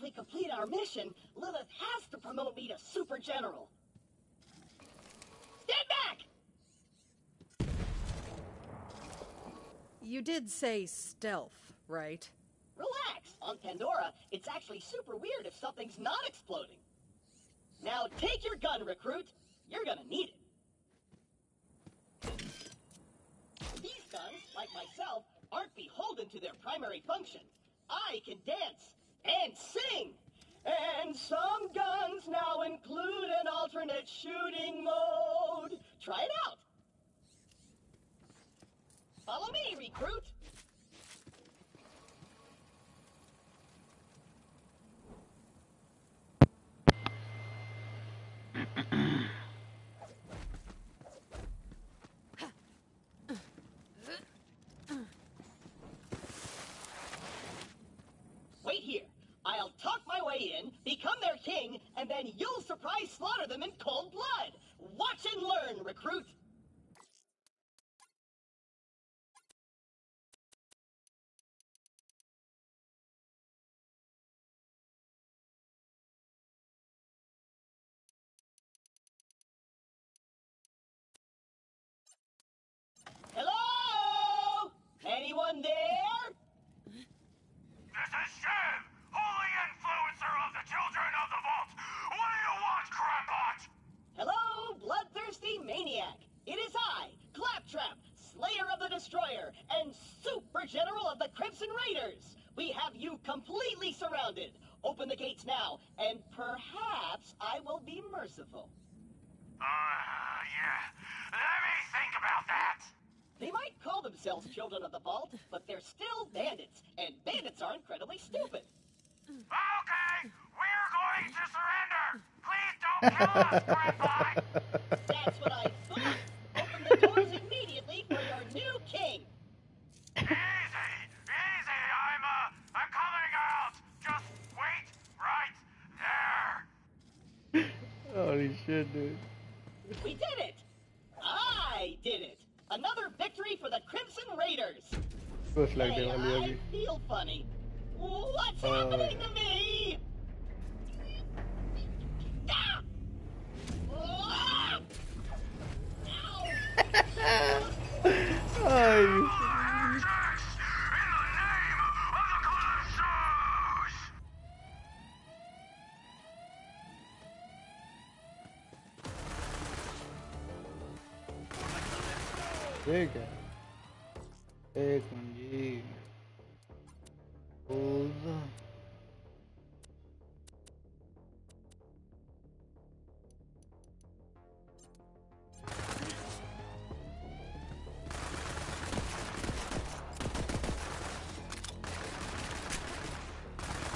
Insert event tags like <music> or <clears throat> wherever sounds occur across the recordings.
we complete our mission, Lilith has to promote me to Super General. Stand back! You did say stealth, right? Relax. On Pandora, it's actually super weird if something's not exploding. Now take your gun, recruit. You're gonna need it. These guns, like myself, aren't beholden to their primary function. I can dance and sing. And some guns now include an alternate shooting mode. Try it out. Follow me, recruit. Wait here. I'll talk my way in, become their king, and then you'll surprise slaughter them in cold blood.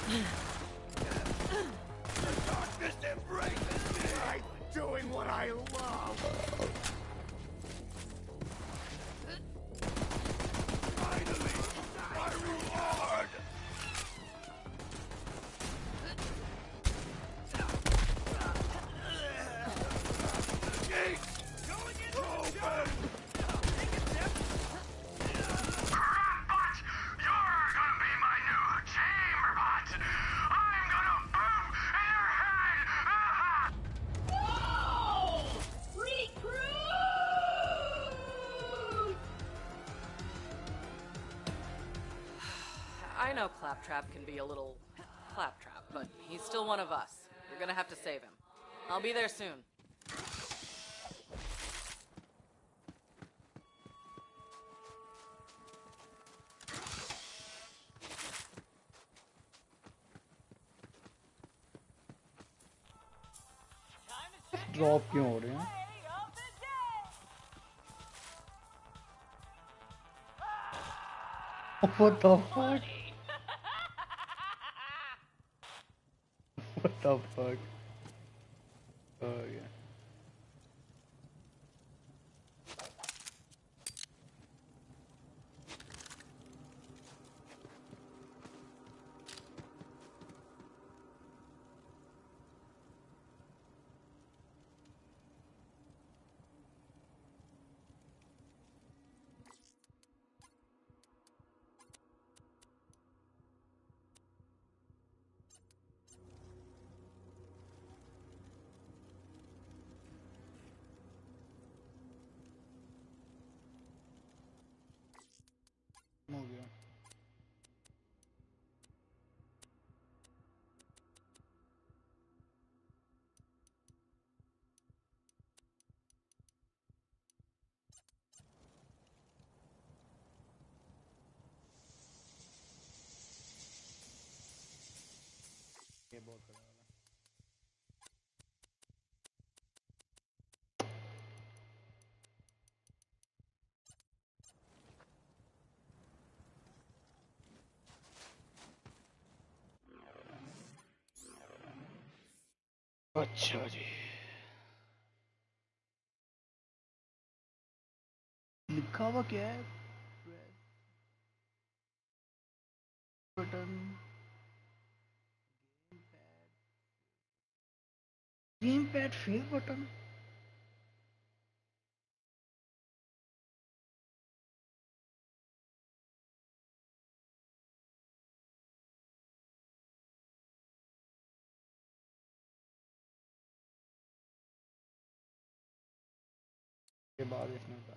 Darkness <laughs> know Claptrap can be a little claptrap, but he's still one of us. You're gonna have to save him. I'll be there soon. Drop क्यों हो रहे हैं What the fuck? The fuck? अच्छा जी। लिखा हुआ क्या है? Button gamepad fail button బాగా చేసినాక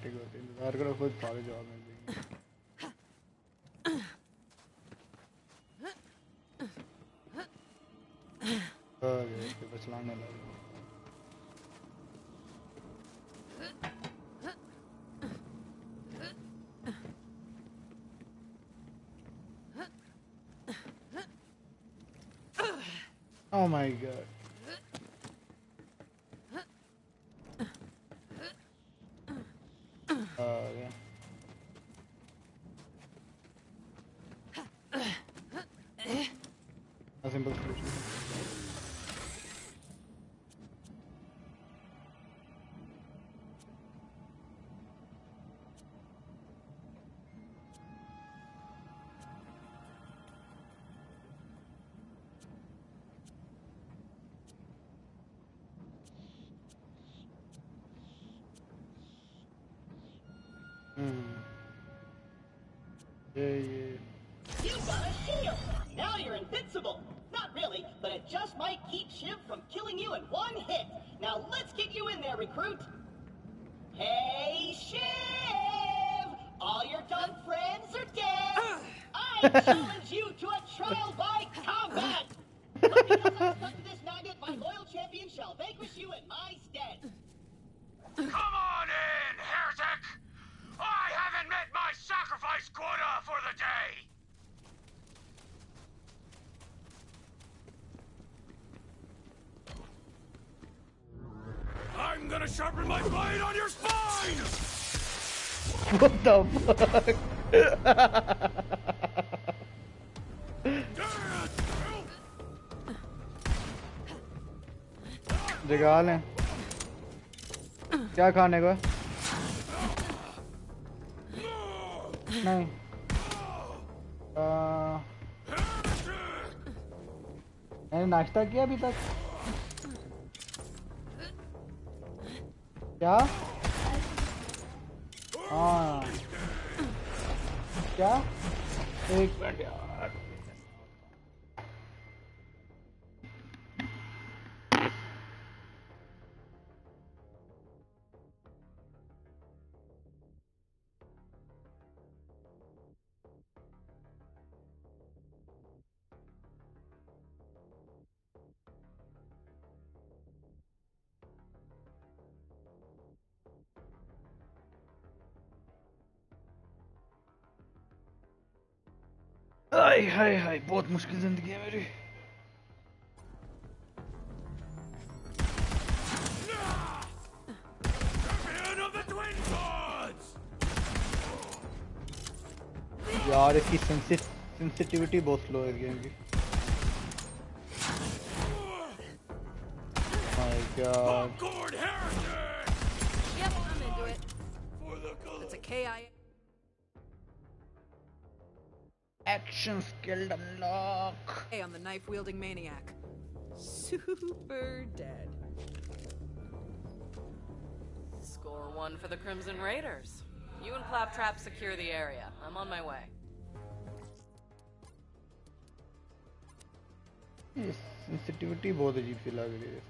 ये टैक्टिक होती है इंतजार करो खुद सारे जवाब मिल जाएंगे ओके इसके बस लाने लगा Oh my god. Challenge you to a trial by combat. But because I'm stuck to this magnet, my loyal champion shall vanquish you in my stead. Come on in, heretic! I haven't met my sacrifice quota for the day! I'm gonna sharpen my blade on your spine! What the fuck? <laughs> जगा लें क्या खाने को नहीं। मैंने नाश्ता किया अभी तक। क्या? हाँ। क्या? एक हाय हाय हाय बहुत मुश्किल जिंदगी है मेरी Champion of the Twin Swords! यार इसकी सेंसिटिविटी बहुत स्लो है गेम की my God Gord Heretic! Yep, I'm into it. For the color. It's a KI. Action skill unlock Hey, I'm the knife wielding maniac. Super dead. Score one for the Crimson Raiders. You and Claptrap secure the area. I'm on my way. Sensitivity बहुत अजीब सी लग रही है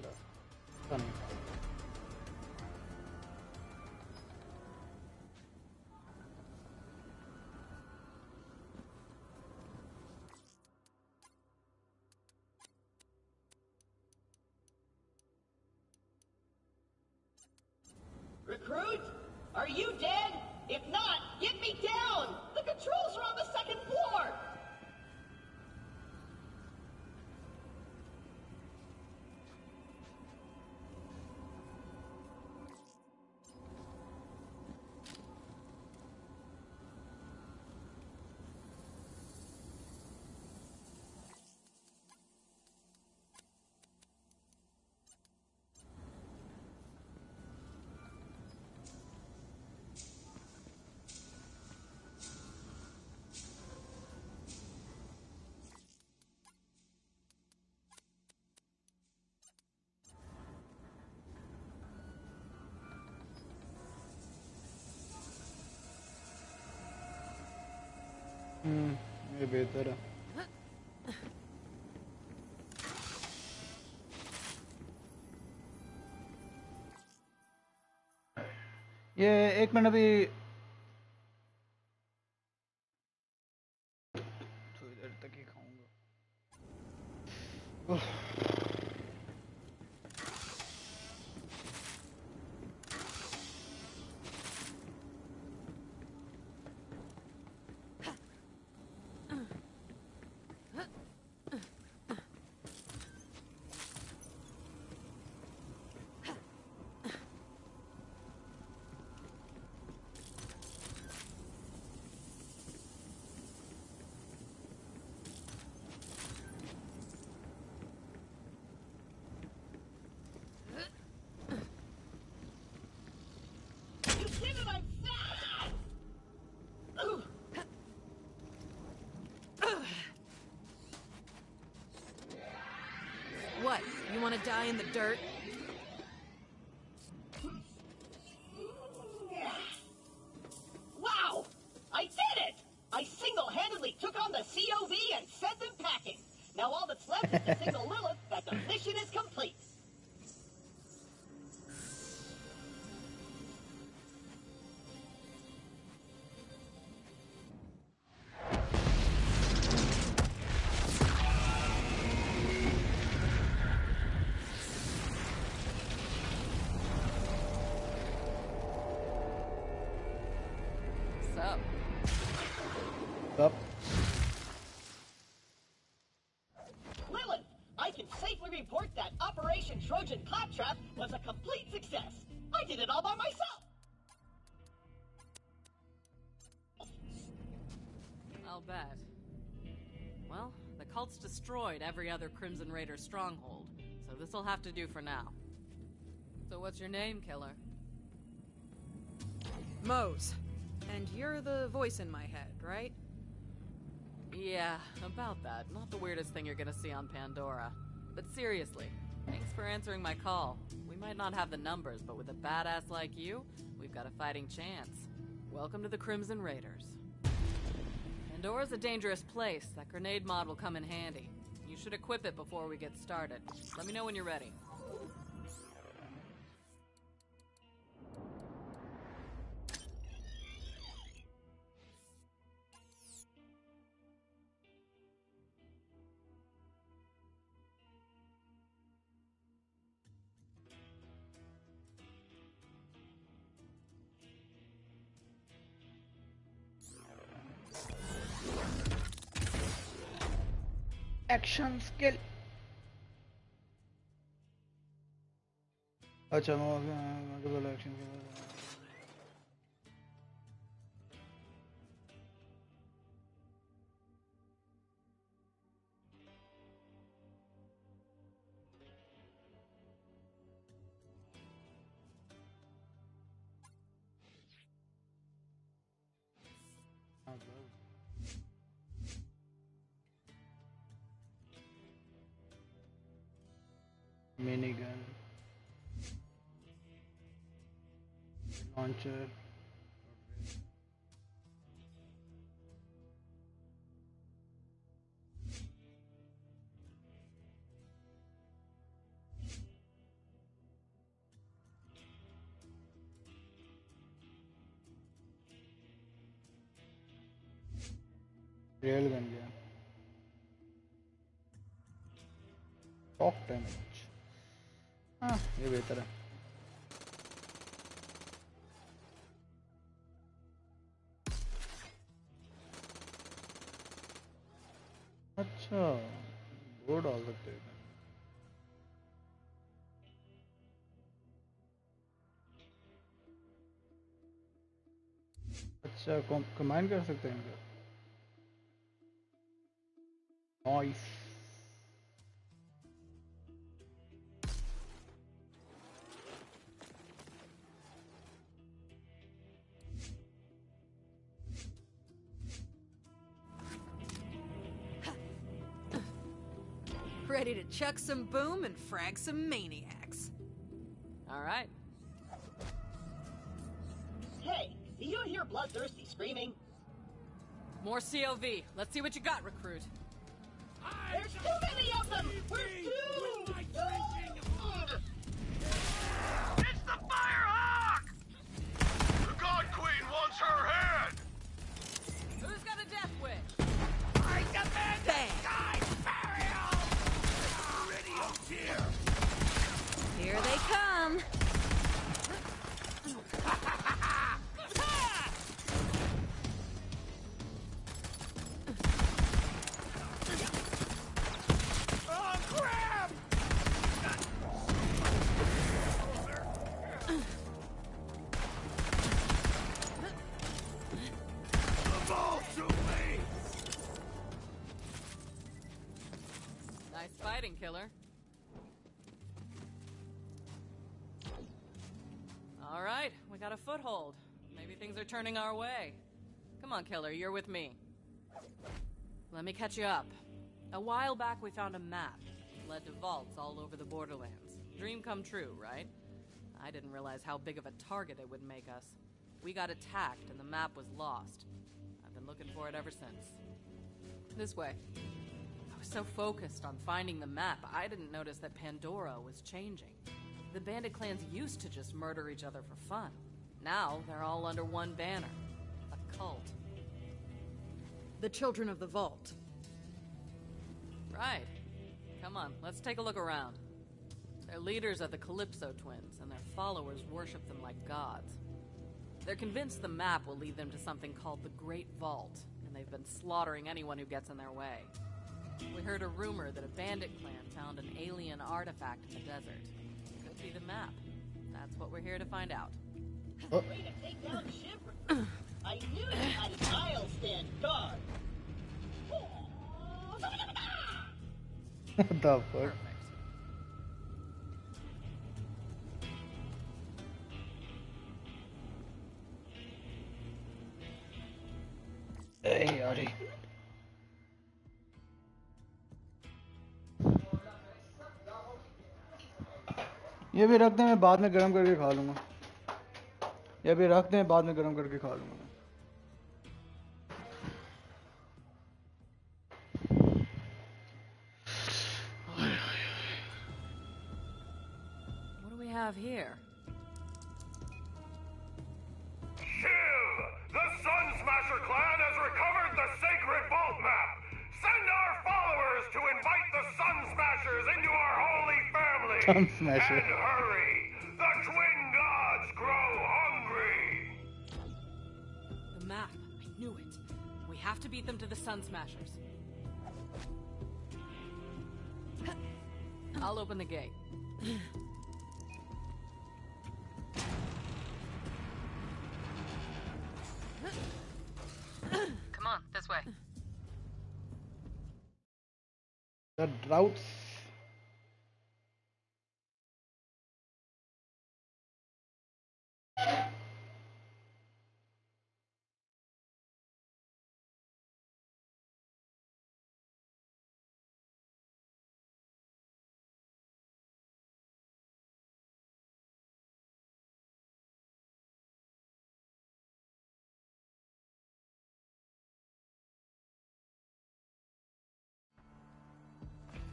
हम्म ये बेहतर है ये एक मिनट अभी die in the dirt? Destroyed every other Crimson Raider stronghold, so this'll have to do for now. So what's your name, killer? Moze. And you're the voice in my head, right? Yeah, about that. Not the weirdest thing you're gonna see on Pandora. But seriously, Thanks for answering my call. We might not have the numbers, but with a badass like you, we've got a fighting chance. Welcome to the Crimson Raiders. Pandora's a dangerous place. That grenade mod will come in handy. You should equip it before we get started. Let me know when you're ready. Action skill अच्छा मैं मैं तो बोला action skill launcher rail gun गया talk damage हाँ ये बेहतर है अच्छा कंबाइन कर सकते हैं इनका nice Ready to chuck some boom and frag some maniacs. All right. Hey, do you hear bloodthirsty screaming? More COV. Let's see what you got, recruit. There's too many of them! We're doomed! Turning our way. Come on, killer, you're with me. Let me catch you up. A while back, we found a map. That led to vaults all over the Borderlands. Dream come true, right? I didn't realize how big of a target it would make us. We got attacked, and the map was lost. I've been looking for it ever since. This way. I was so focused on finding the map, I didn't notice that Pandora was changing. The bandit clans used to just murder each other for fun. Now they're all under one banner a cult. The Children of the Vault. Right. Come on, let's take a look around. Their leaders are the Calypso twins, and their followers worship them like gods. They're convinced the map will lead them to something called the Great Vault, and they've been slaughtering anyone who gets in their way. We heard a rumor that a bandit clan found an alien artifact in the desert. Could be the map. That's what we're here to find out. ये भी रख दे मैं बाद में गर्म करके खा लूँगा। ये भी रखते हैं बाद में गर्म करके खा लूँगा मैं What do we have here? Shiv! The Sun Smasher clan has recovered the sacred vault map! Send our followers to invite the Sun Smashers into our holy family! Sun Smasher. And hurry! To beat them to the Sun Smashers. I'll open the gate. Come on, this way. The droughts.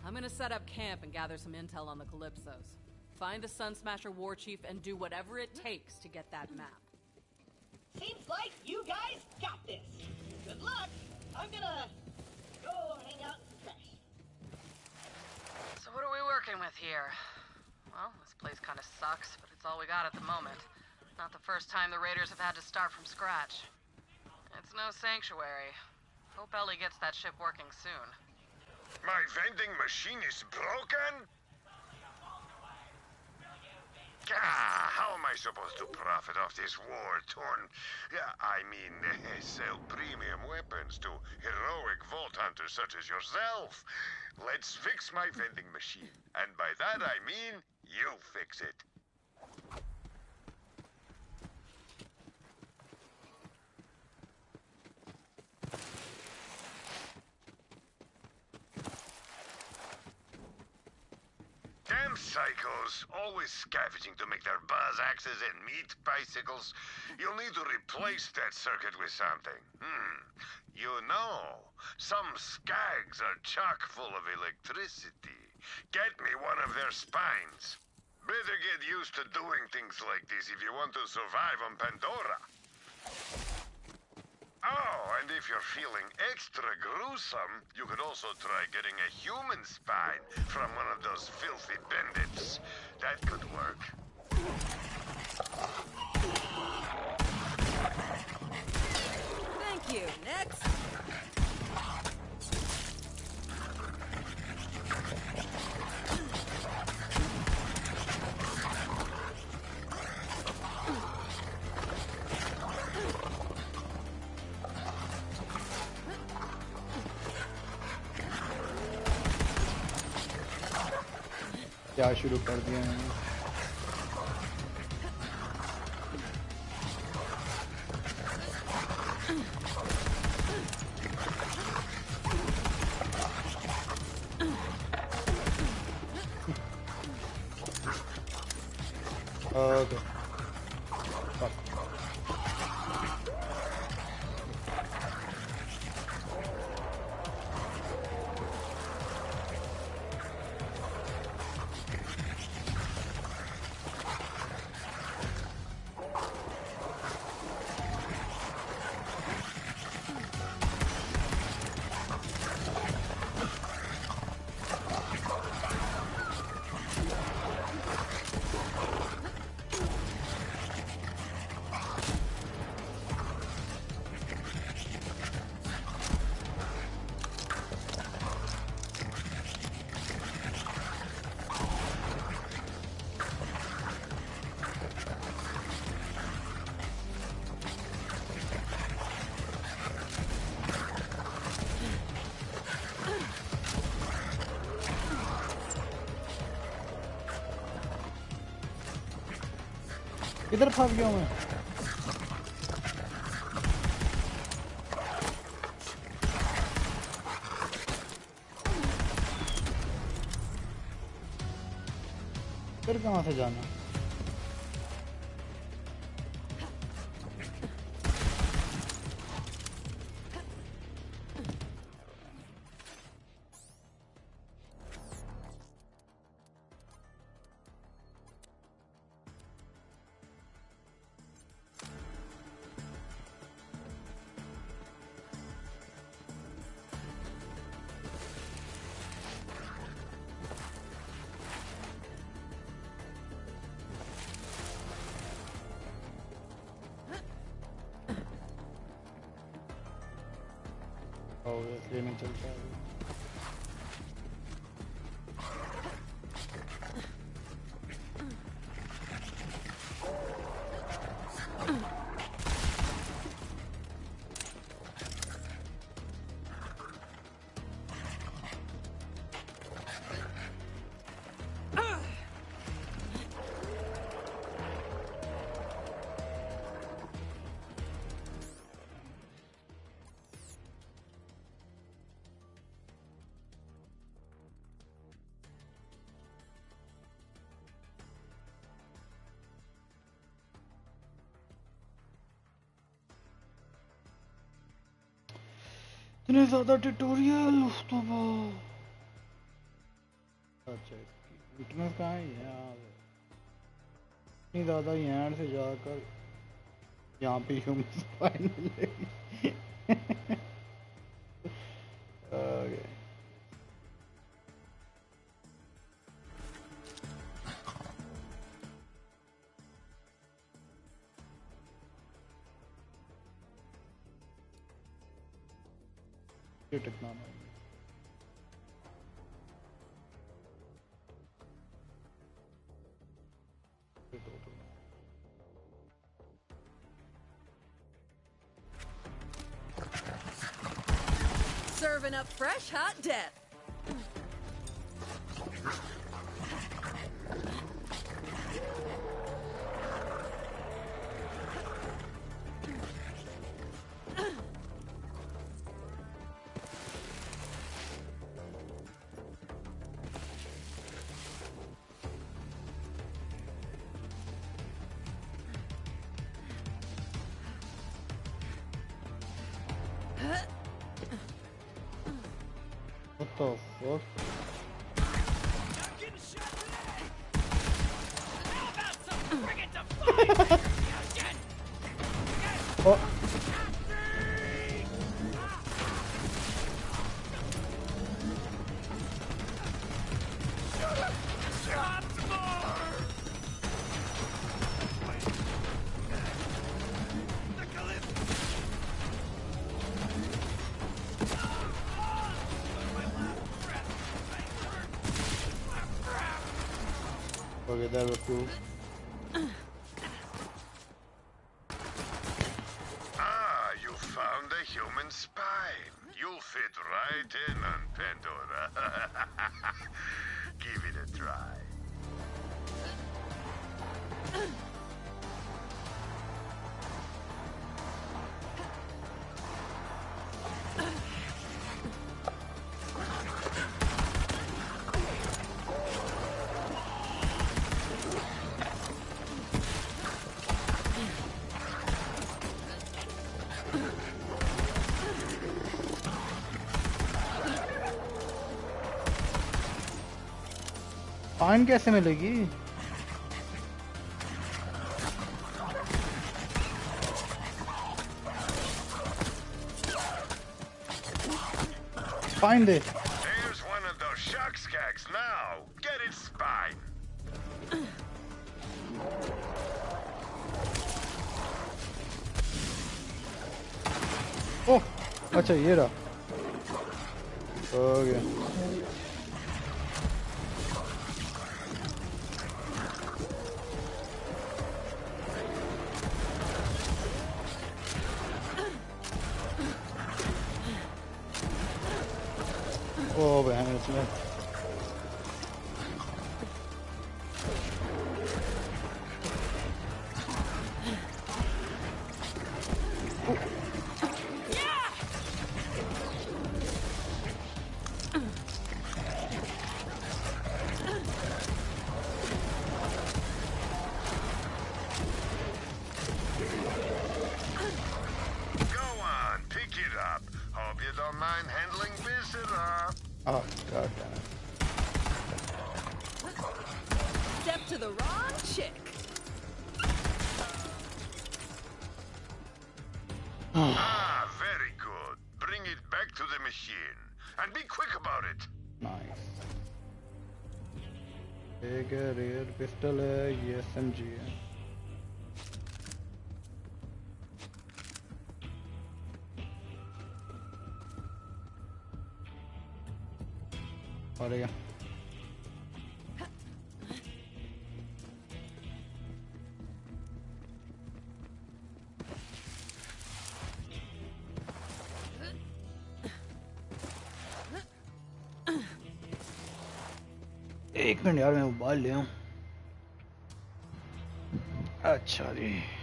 I'm gonna set up camp and gather some intel on the Calypsos. Find the Sun Smasher war chief and do whatever it takes to get that map. Seems like you guys got this. Good luck. I'm gonna go hang out in the trash. So what are we working with here? Well, this place kind of sucks, but it's all we got at the moment. Not the first time the Raiders have had to start from scratch. It's no sanctuary. Hope Ellie gets that ship working soon. My vending machine is broken? Ah, how am I supposed to profit off this war-torn... Yeah, I mean, <laughs> sell premium weapons to heroic vault hunters such as yourself? Let's fix my vending machine. And by that I mean, you fix it. Damn psychos, always scavenging to make their buzz axes and meat bicycles. You'll need to replace that circuit with something. Hmm. You know, some skags are chock full of electricity. Get me one of their spines. Better get used to doing things like this if you want to survive on Pandora. Oh, and if you're feeling extra gruesome, you could also try getting a human spine from one of those filthy bandits. That could work. Thank you. Next. शुरू कर दिया मैंने Kır pavyonu. Kır kanatacağını. ज़्यादा tutorial अच्छा कहाँ है इतनी ज़्यादा यहाँ से जाकर यहाँ पे ह्यूमन स्पाइन मिलेगी Serving up fresh, hot death. That was cool. Fine कैसे मिलेगी fine they There's one of those shark skags now. Get its spine. ओह अच्छा ये रहा हो पिस्टल है ये एसएमजी है। और ये एक मिनट यार मैं मोबाइल ले आऊँ। 小丽。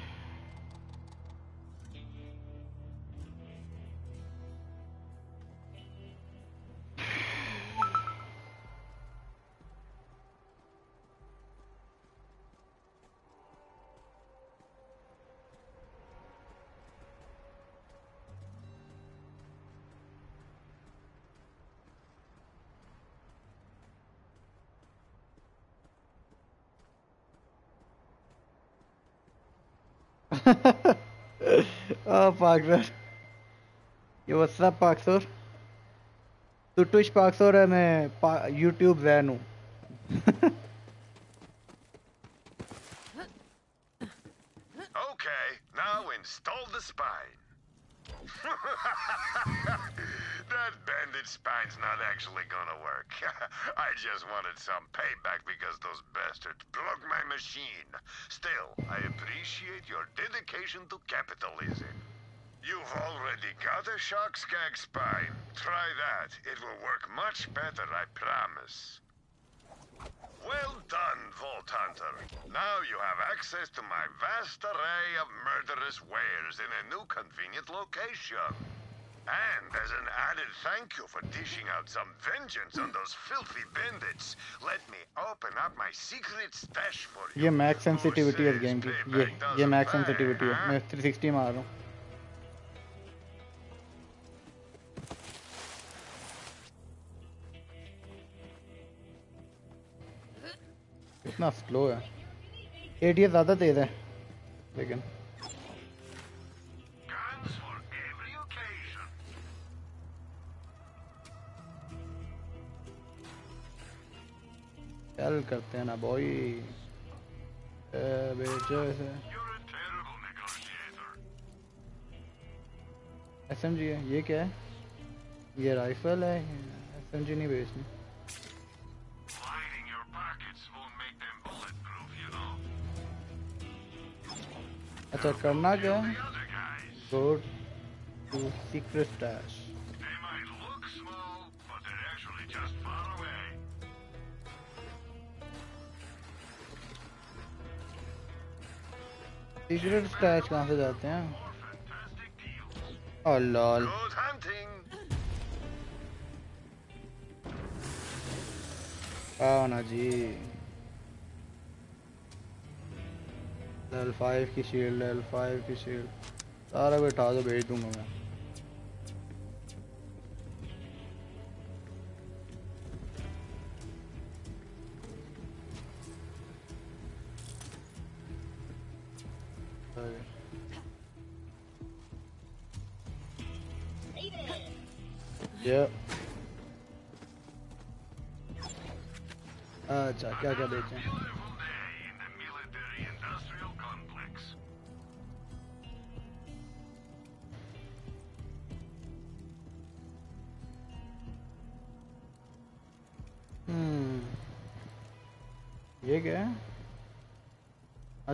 oh, Parksor. Yo, what's up, Parksor? तू ट्विच पाक्सोर है मैं YouTube Jain array of murderous wares in a new convenient location. And as an added thank you for dishing out some vengeance on those filthy bandits, let me open up my secret stash for you. ये max Who sensitivity है says game की ये payback ये doesn't max pay, sensitivity है huh? मैं 360 मार रहा हूँ इतना स्लो है एटीएस ज़्यादा तेज है लेकिन चल करते हैं ना बॉय बेचो ऐसे एस एम जी है ये क्या है? ये राइफल है एस एम जी नहीं बेचनी। अच्छा करना क्या? है two secret dash secret stash कहाँ से जाते हैं? और लॉल आओ ना जी लेवल फाइव की शील्ड लेवल फाइव की शील्ड सारा कुछ उठा दो भेज दूँगा मैं। अच्छा क्या क्या देखें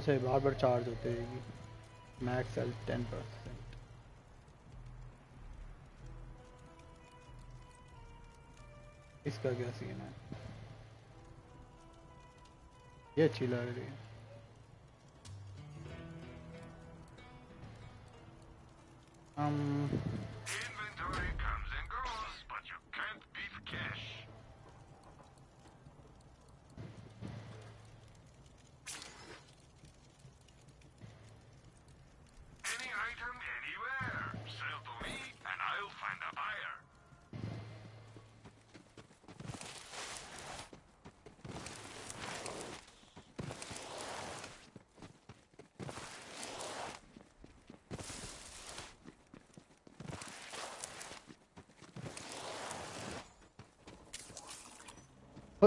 अच्छा बार बार चार्ज होते रहेगी मैक्स एल टेन परसेंट इसका क्या सीन है? ये अच्छी लग रही है। Um,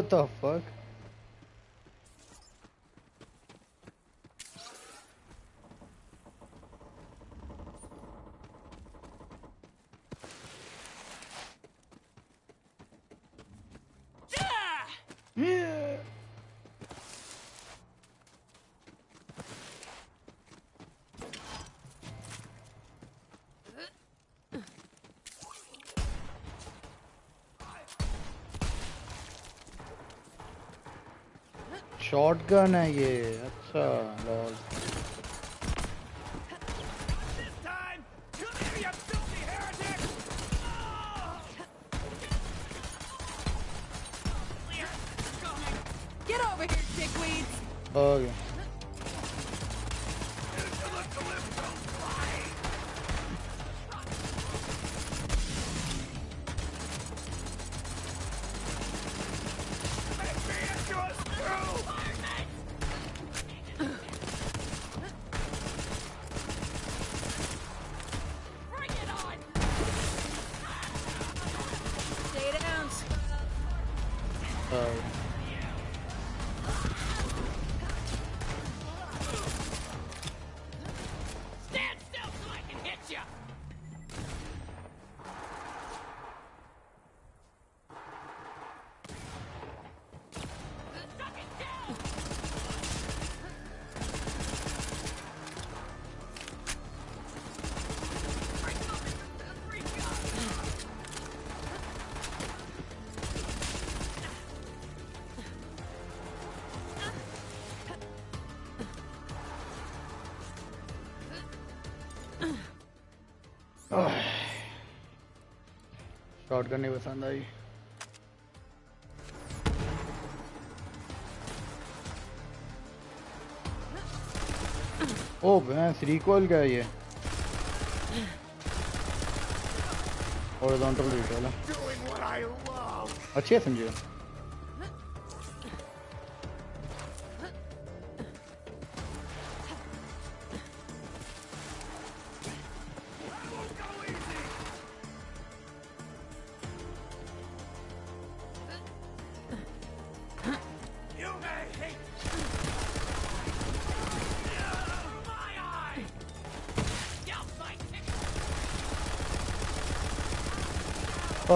What the fuck? Yeah. Shotgun है ये अच्छा lol This time, come here, you filthy heretic! Get over here, dickweeds! Okay shotgun करने पसंद आई। ओ भैंस रिकॉल क्या है ये? हॉरिजॉन्टल है। What I अच्छी है समझिए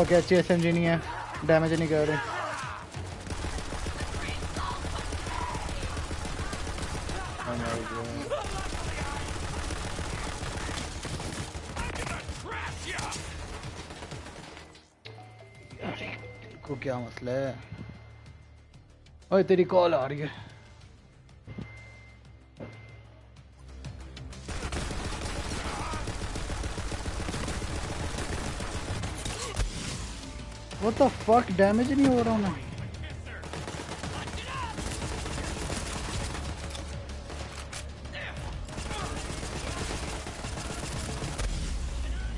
ओके अच्छी एस नहीं है डैमेज नहीं कर रही। को क्या मसला है? ओए, तेरी कॉल आ रही है। What the fuck? डैमेज नहीं हो रहा उन्हें।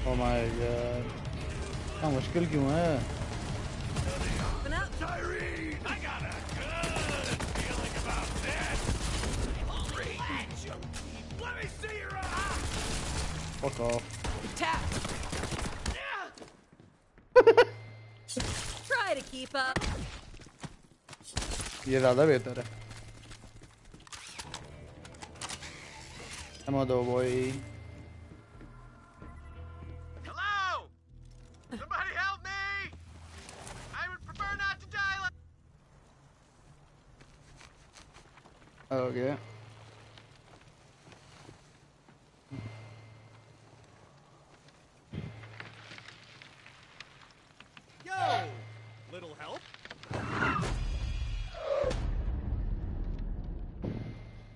Oh my god मुश्किल क्यों है? ये ज़्यादा बेहतर है। दो boy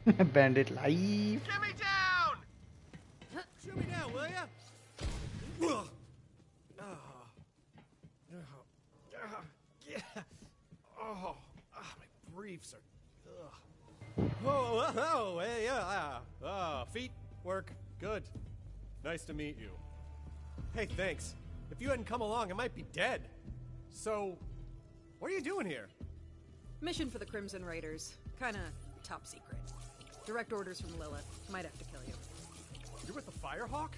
<laughs> Bandit life. Get me down! Shoot me down, will ya? Oh. Yeah. Oh. Ah, my briefs are. Ugh. Oh, oh, oh, hey, yeah. ah, Ah, feet work. Good. Nice to meet you. Hey, thanks. If you hadn't come along, I might be dead. So, what are you doing here? Mission for the Crimson Raiders. Kinda top secret. Direct orders from Lilith. Might have to kill you. You're with the Firehawk?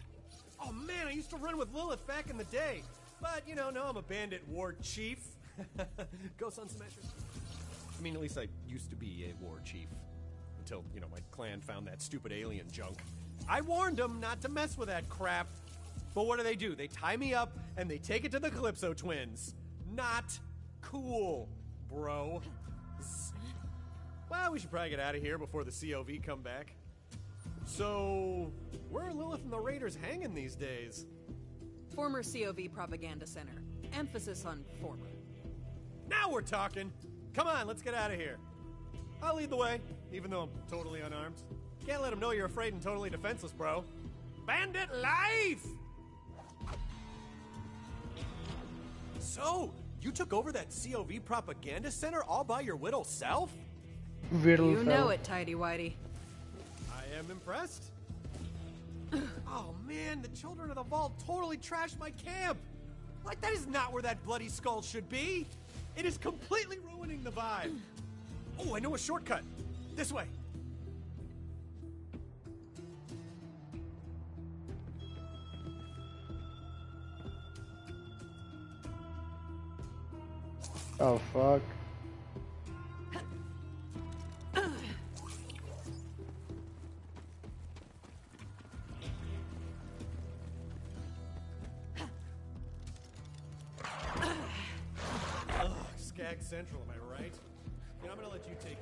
Oh man, I used to run with Lilith back in the day. But, you know, now I'm a bandit ward chief. Go Sun Smashers. I mean, at least I used to be a war chief. Until, you know, my clan found that stupid alien junk. I warned them not to mess with that crap. But what do they do? They tie me up and they take it to the Calypso twins. Not cool, bro. <laughs> Well, we should probably get out of here before the COV come back. So, where are Lilith and the Raiders hanging these days? Former COV Propaganda Center. Emphasis on former. Now we're talking. Come on, let's get out of here. I'll lead the way, even though I'm totally unarmed. Can't let them know you're afraid and totally defenseless, bro. Bandit life! So, you took over that COV propaganda center all by your little self? Whittle You know it, Tidy Whitey. I am impressed. <sighs> oh man, the children of the vault totally trashed my camp. Like that is not where that bloody skull should be. It is completely ruining the vibe. <clears throat> Oh, I know a shortcut. This way. Oh fuck. Central, am I right? Know, I'm gonna let you take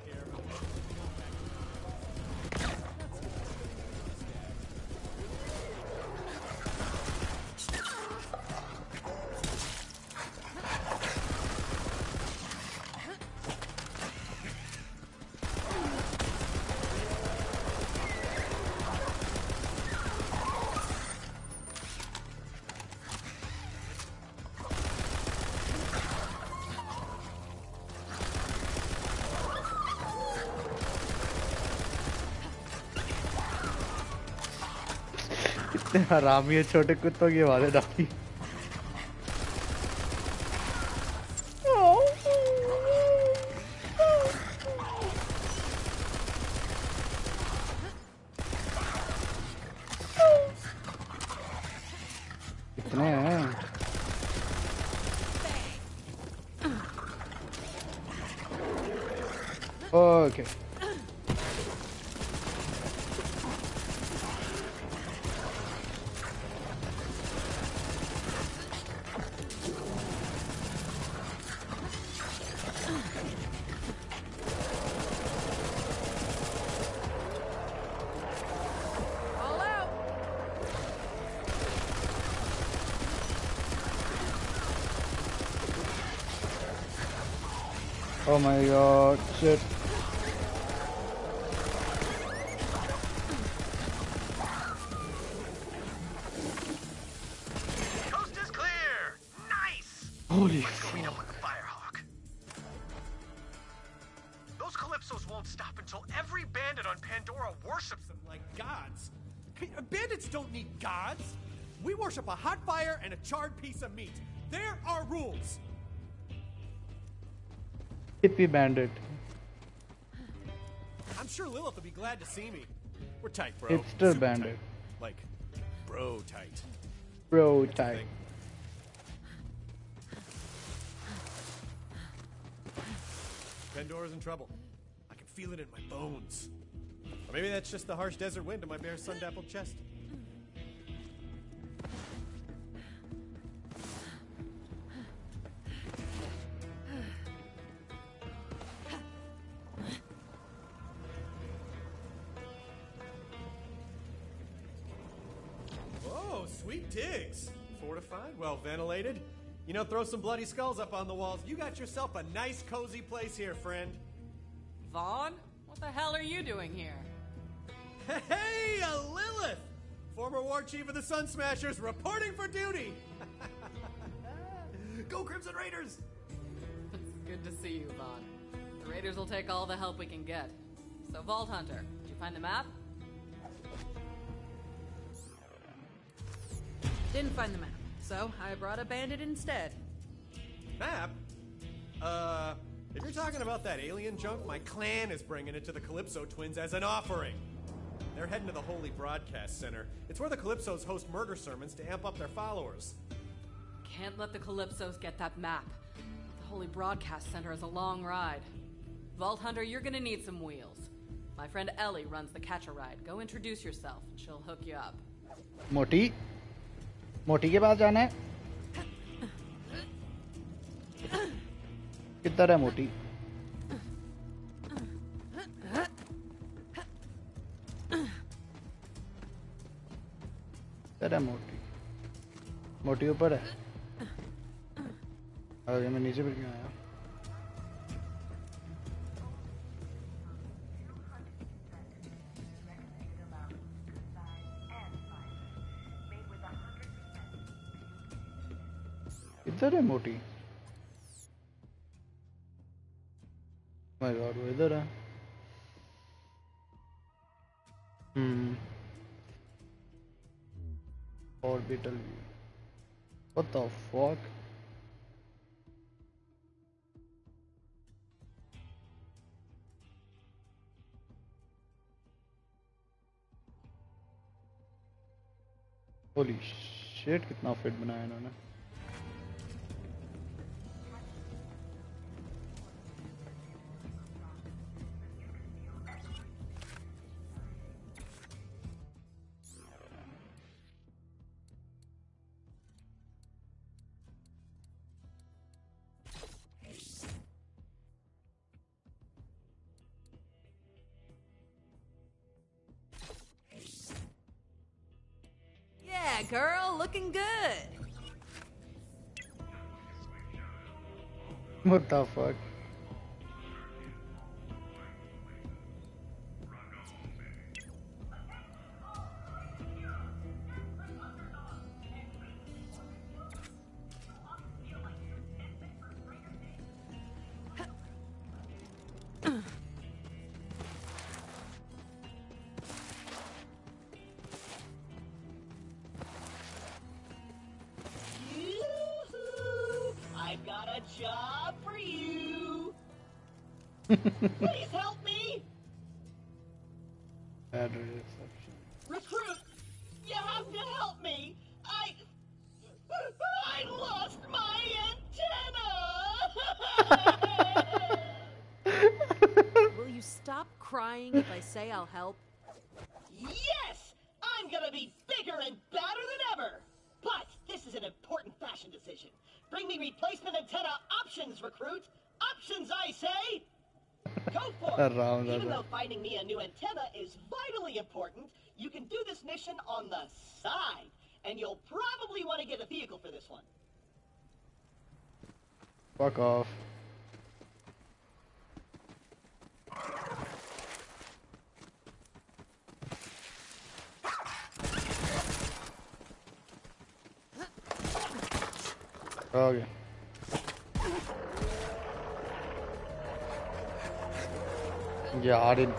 <laughs> हरामी है छोटे कुत्तों की आवाज़ें डाली। Oh my god, shit. Bandit. I'm sure Lilith will be glad to see me. We're tight, bro. Hipster Super bandit. tight. Like, bro tight. Bro. Thing. Pandora's in trouble. I can feel it in my bones. Or maybe that's just the harsh desert wind in my bare sun-dappled chest. Well ventilated. You know, throw some bloody skulls up on the walls. You got yourself a nice, cozy place here, friend. Vaughn? What the hell are you doing here? Hey, a Lilith! Former war chief of the Sun Smashers reporting for duty! <laughs> Go Crimson Raiders! It's good to see you, Vaughn. The Raiders will take all the help we can get. So, Vault Hunter, did you find the map? Didn't find the map, so I brought a bandit instead. Map? Uh, if you're talking about that alien junk, my clan is bringing it to the Calypso twins as an offering. They're heading to the Holy Broadcast Center. It's where the Calypsos host murder sermons to amp up their followers. Can't let the Calypsos get that map. The Holy Broadcast Center is a long ride. Vault Hunter, you're gonna need some wheels. My friend Ellie runs the catch a ride. Go introduce yourself, and she'll hook you up. मोटी मोटी के पास जाना है। किधर है मोटी? है मोटी। मोटी ऊपर है। अरे, मैं नीचे भी क्यों आया? इधर है मोटी? माय गॉड वो इधर है। हम्म। Orbital view what the fuck holy shit कितना फिट बनाया इन्होंने। Girl, looking good. What the fuck? Finding me a new antenna is vitally important, you can do this mission on the side. And you'll probably want to get a vehicle for this one. Fuck off.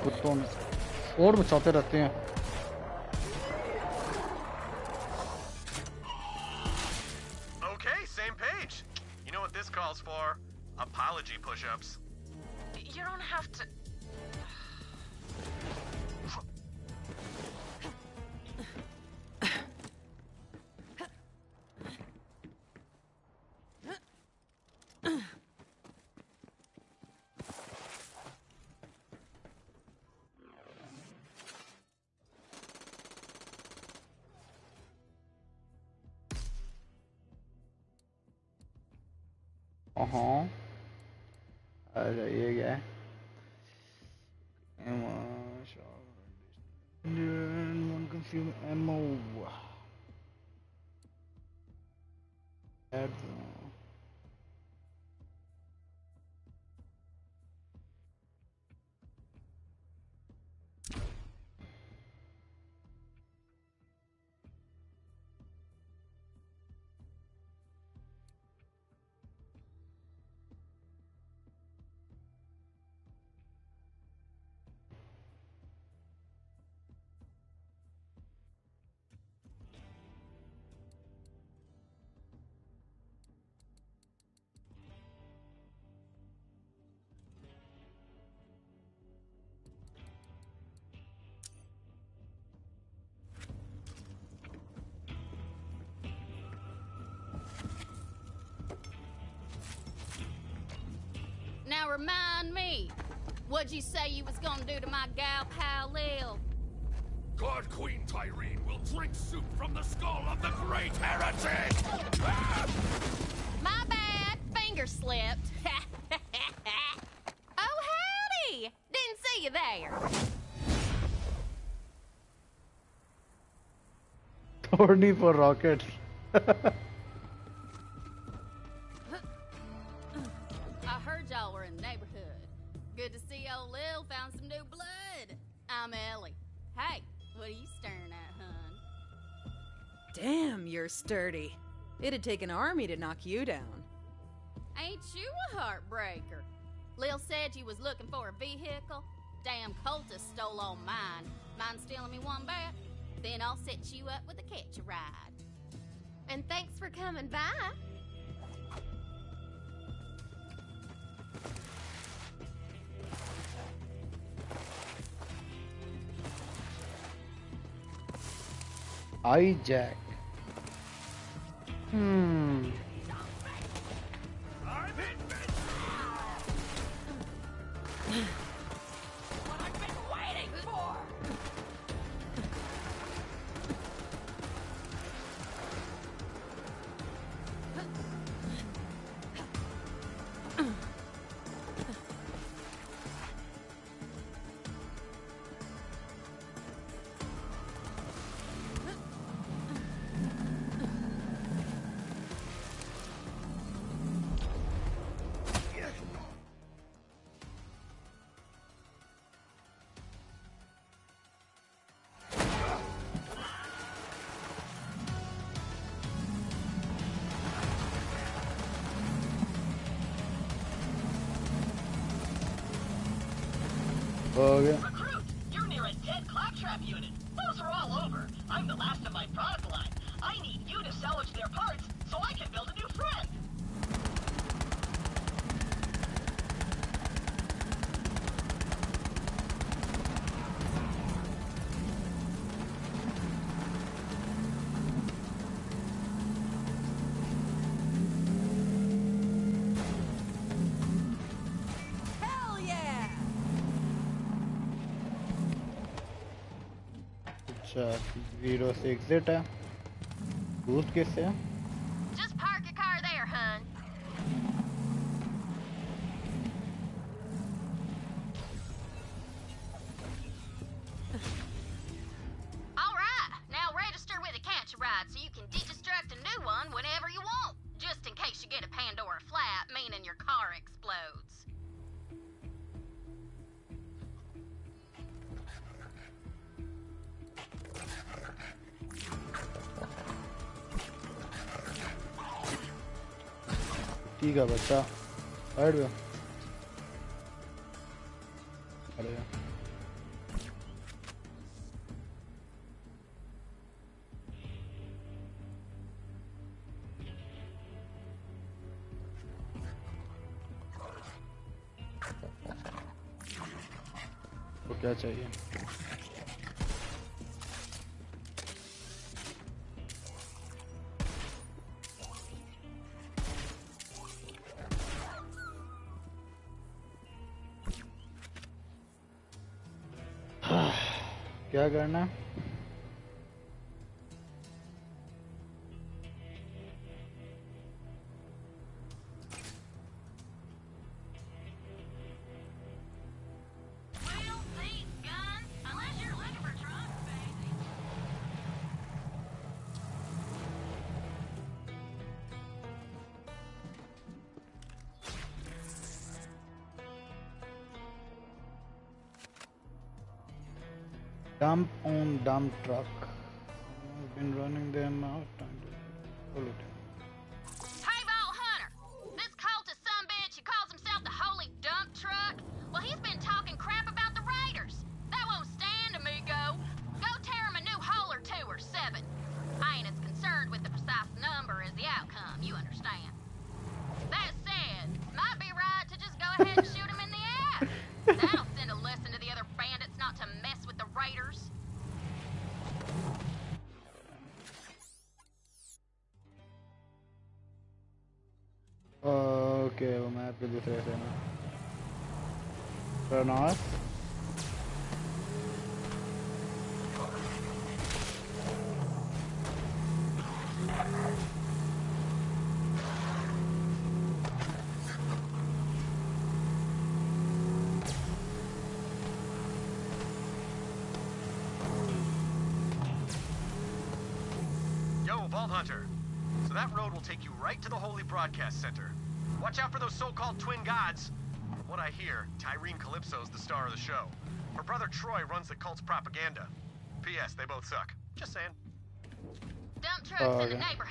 कुत्तों ने और मचाते रहते हैं। What'd you say you was gonna do to my gal pal Lil? God Queen Tyreen will drink soup from the skull of the great heretic! Ah! <laughs> My bad. Finger slipped. <laughs> oh, howdy! Didn't see you there. Only for rockets. <laughs> I'm Ellie. Hey, what are you staring at, hun? Damn, you're sturdy. It'd take an army to knock you down. Ain't you a heartbreaker? Lil said you was looking for a vehicle. Damn cultist stole all mine. Mind stealing me one back? Then I'll set you up with a catch a ride. And thanks for coming by. Hijack. Hmm. अच्छा zero से exit है। Booth किससे है? है बच्चा। बैठ गया अरे। तो क्या चाहिए? क्या करना। Dump on dump truck. I've been running them out star of the show. Her brother Troy runs the cult's propaganda. P.S. They both suck. Just saying. Dump trucks oh, in the uh, neighborhood.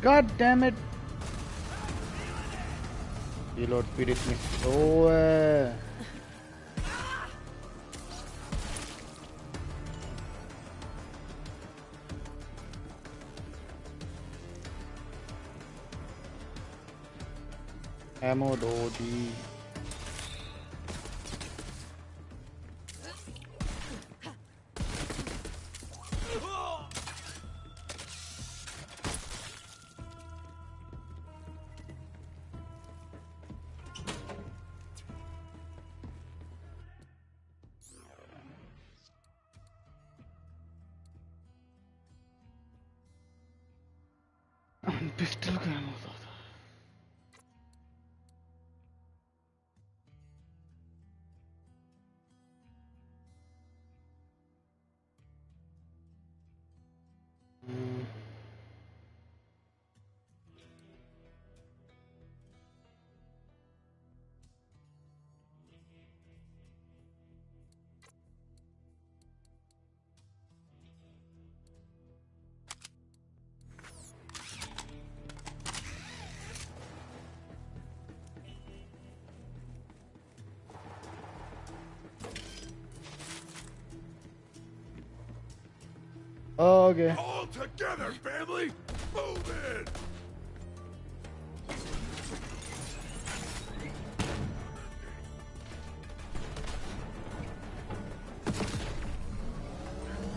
God damn it! Reload पीड़ित में ओए ammo dodgy. Und Bist du gerne Okay. All together, family. Move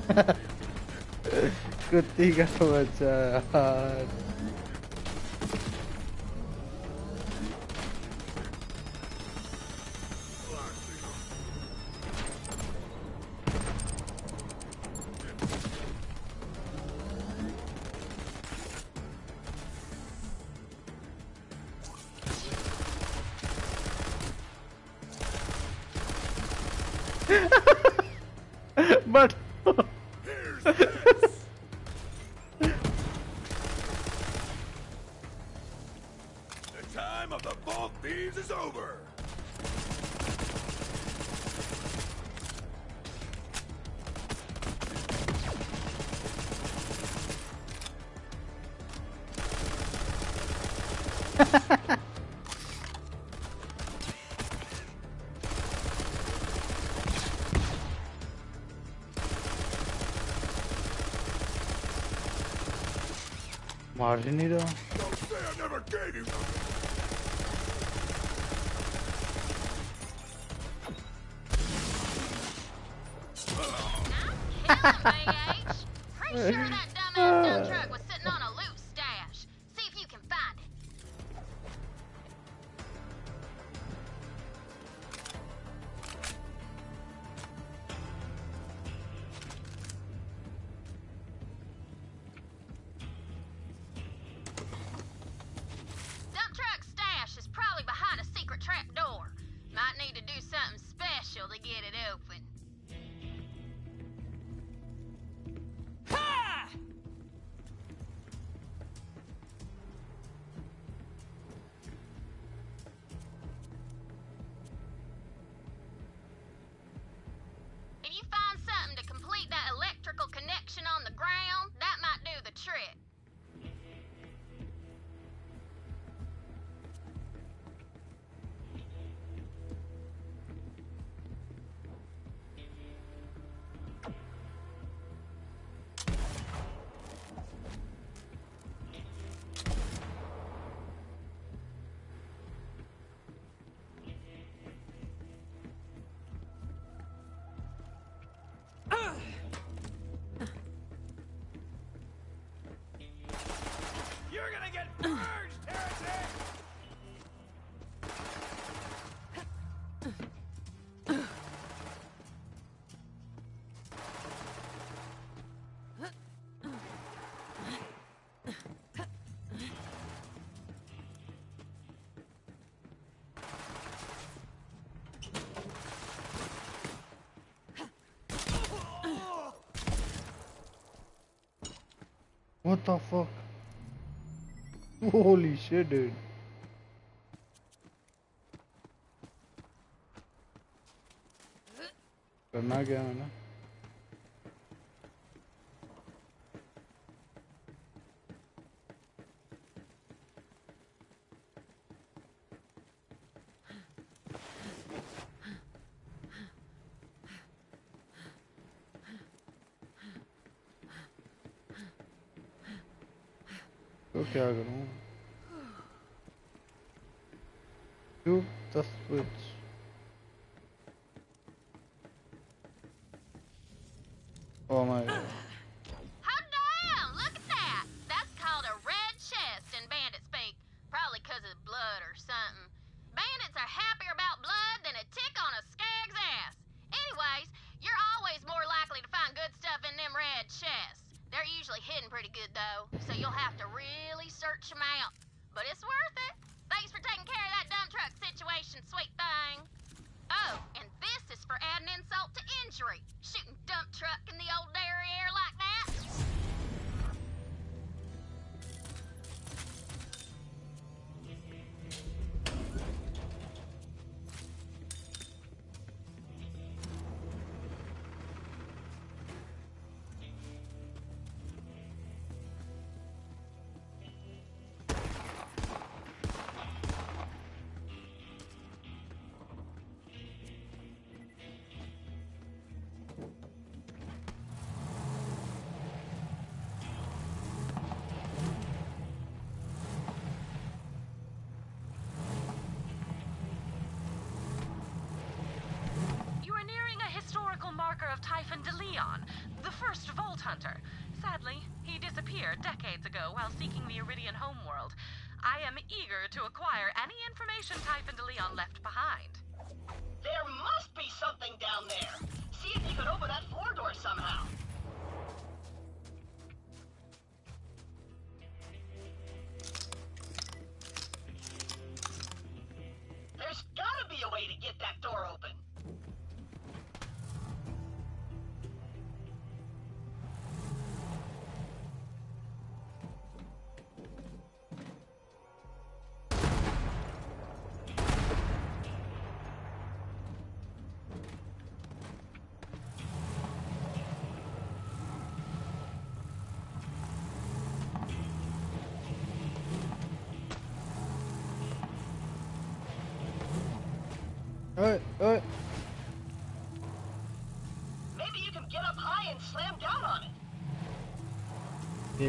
in. <laughs> Good thing I was, uh, Marinero. What the fuck? Holy shit, dude. करना क्या है ना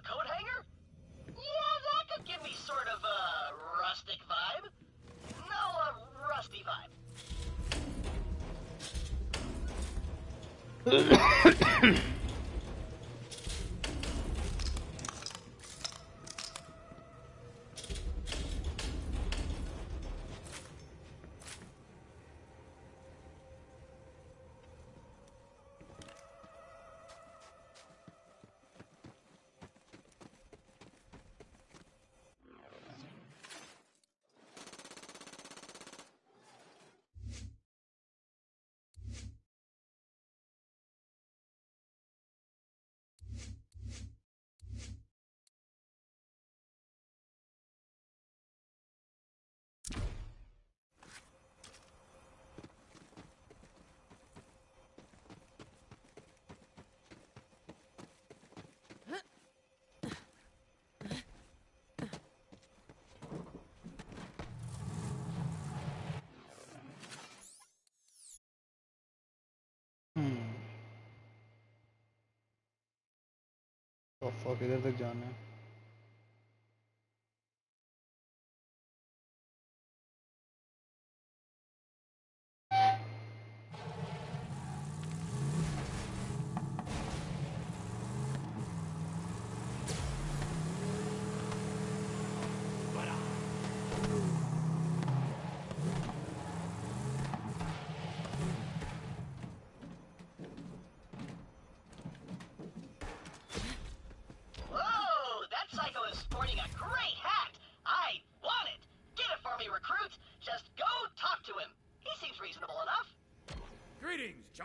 a coat hanger? Yeah, that could give me sort of a rustic vibe. No, a rusty vibe. <coughs> <coughs> <coughs> तो fuck इधर तक जाना है।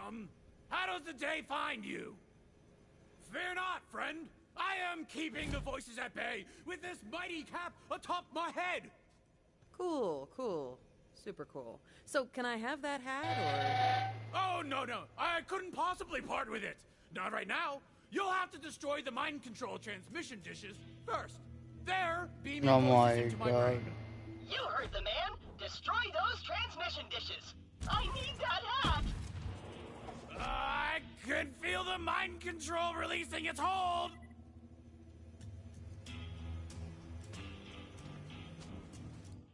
Greetings. How does the day find you? Fear not, friend. I am keeping the voices at bay with this mighty cap atop my head. Cool, cool. Super cool. So, can I have that hat, or...? Oh, no, no. I couldn't possibly part with it. Not right now. You'll have to destroy the mind control transmission dishes first. There, beam your Oh voices my into my god. brain. You heard the man. Destroy those transmission dishes. I need that hat. I can feel the mind control releasing its hold.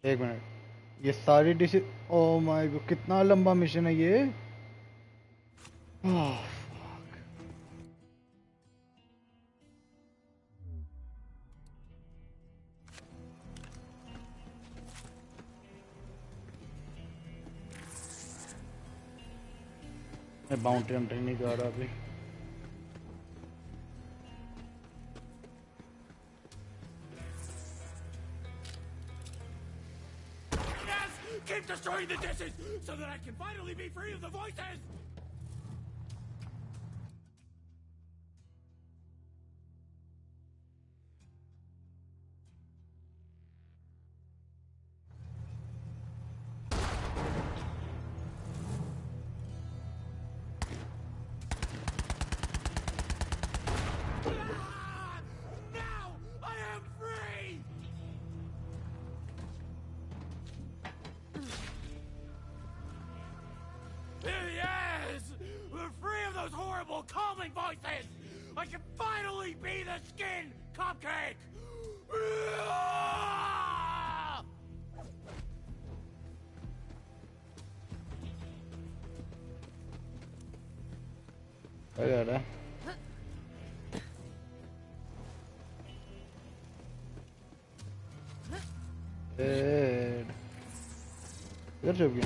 एक minute ये सारी dish oh my God कितना लंबा mission है ये मैं boundary hunting नहीं कर रहा अभी Yes! Keep destroying the dishes so that I can finally be free of the voices! Yes! We're free of those horrible calming voices! I can finally be the skin cupcake! Öyle Good. Eee. Ver çabuk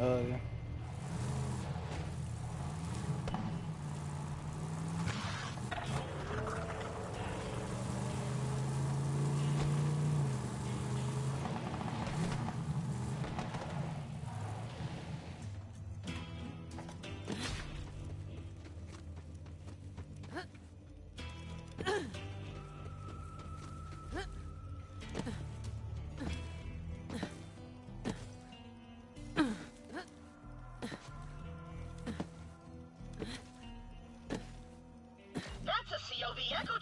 Oh, yeah.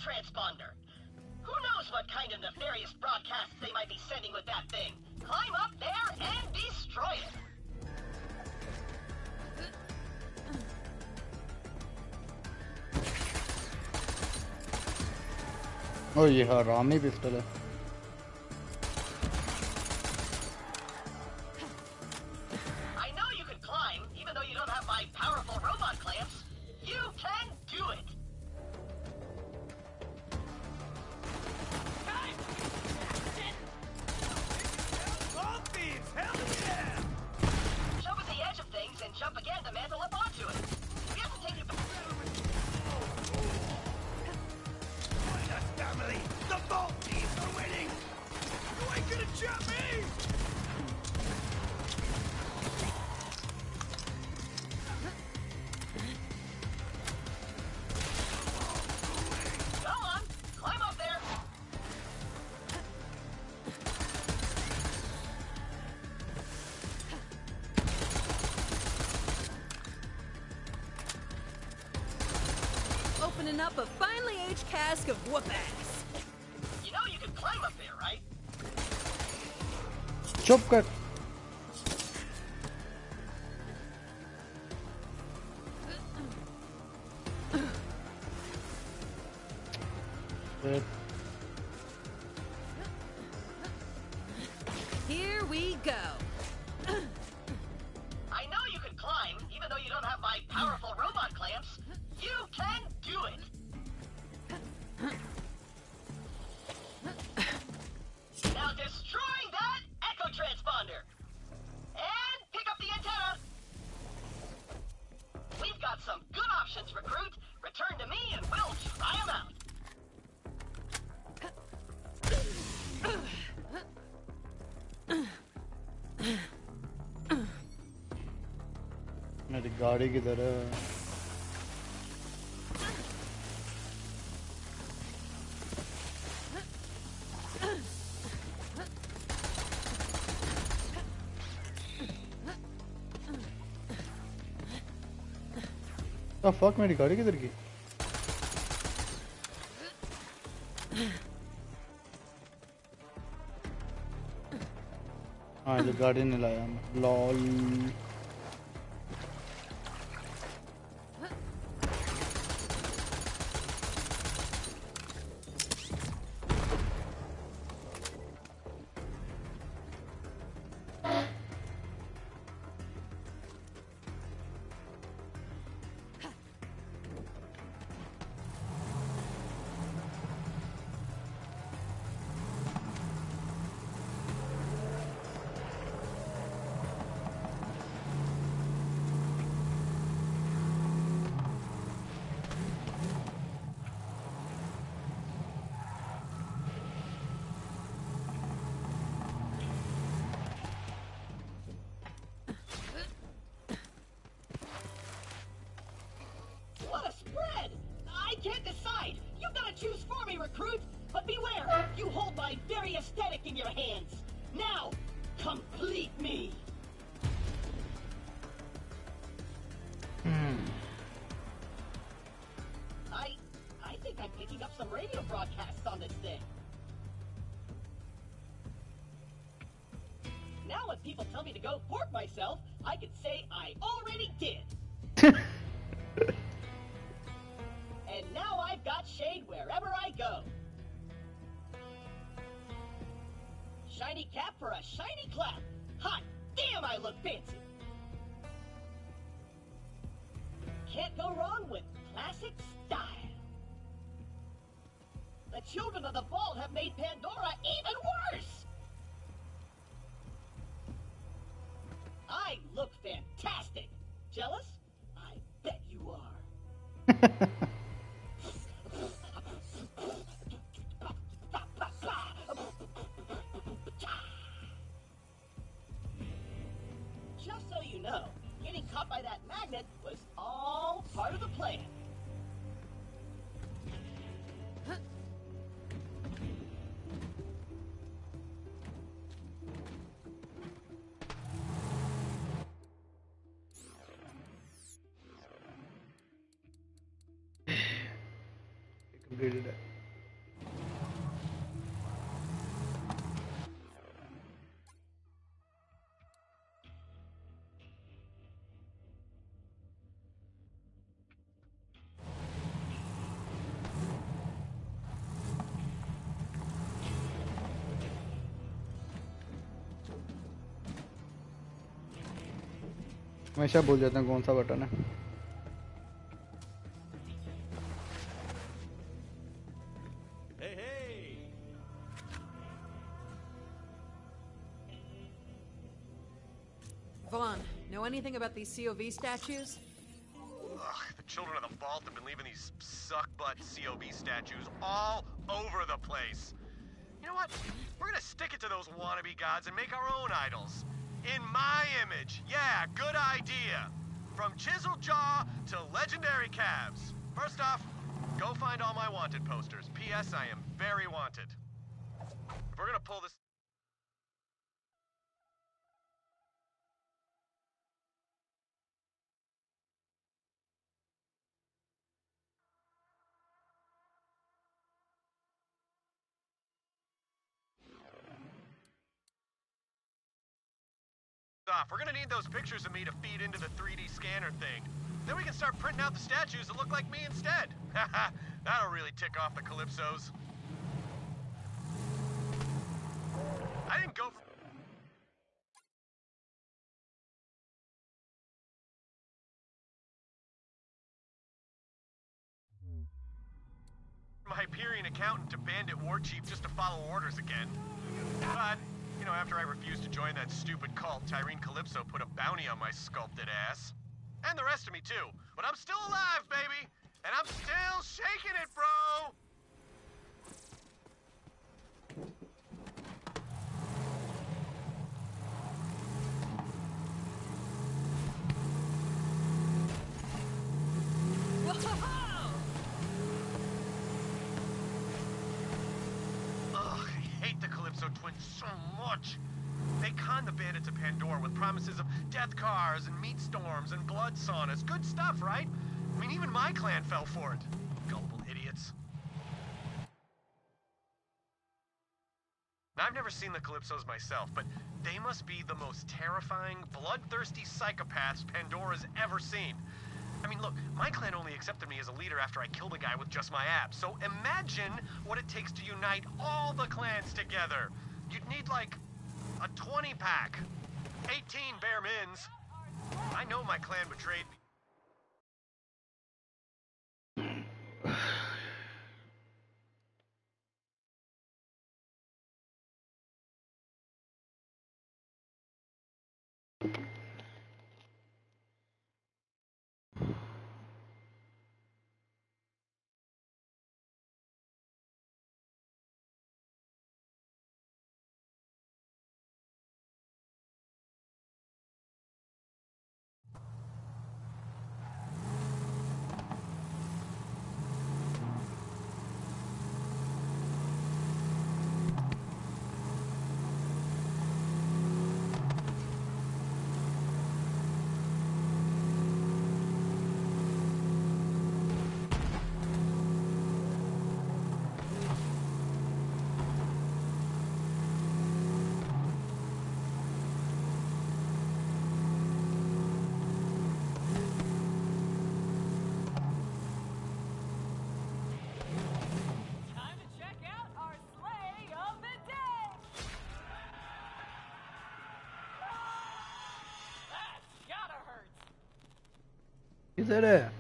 transponder. Who knows what kind of nefarious broadcasts they might be sending with that thing? Climb up there and destroy it! Oh, ये on pistol है गाड़ी की तरह। ah, fuck मेरी गाड़ी किधर की? हाँ ये गाड़ी नहीं लाया। लॉल। Vault have it. हमेशा भूल जाता हूँ कौन सा बटन है anything about these COV statues? Ugh, the children of the vault have been leaving these suck butt COV statues all over the place. You know what? We're gonna stick it to those wannabe gods and make our own idols. In my image. Yeah, good idea. From Chiseled Jaw to Legendary Calves. First off, go find all my wanted posters. P.S. I am very wanted. If we're gonna pull this. We're gonna need those pictures of me to feed into the 3D scanner thing. Then we can start printing out the statues that look like me instead. <laughs> That'll really tick off the Calypsos. I didn't go my Hyperion accountant to Bandit War Chief just to follow orders again. But, you know, after I refused to join that stupid cult, Tyreen Calypso put a bounty on my sculpted ass. And the rest of me, too. But I'm still alive, baby! And I'm still shaking it, bro! Ugh, I hate the Calypso twins so much. They of Pandora with promises of death cars and meat storms and blood saunas. Good stuff, right? I mean, even my clan fell for it. Gullible idiots. Now, I've never seen the Calypsos myself, but they must be the most terrifying, bloodthirsty psychopaths Pandora's ever seen. I mean, look, my clan only accepted me as a leader after I killed a guy with just my abs. So imagine what it takes to unite all the clans together. You'd need like a 20 pack, 18 bare mins. I know my clan betrayed me. Is it?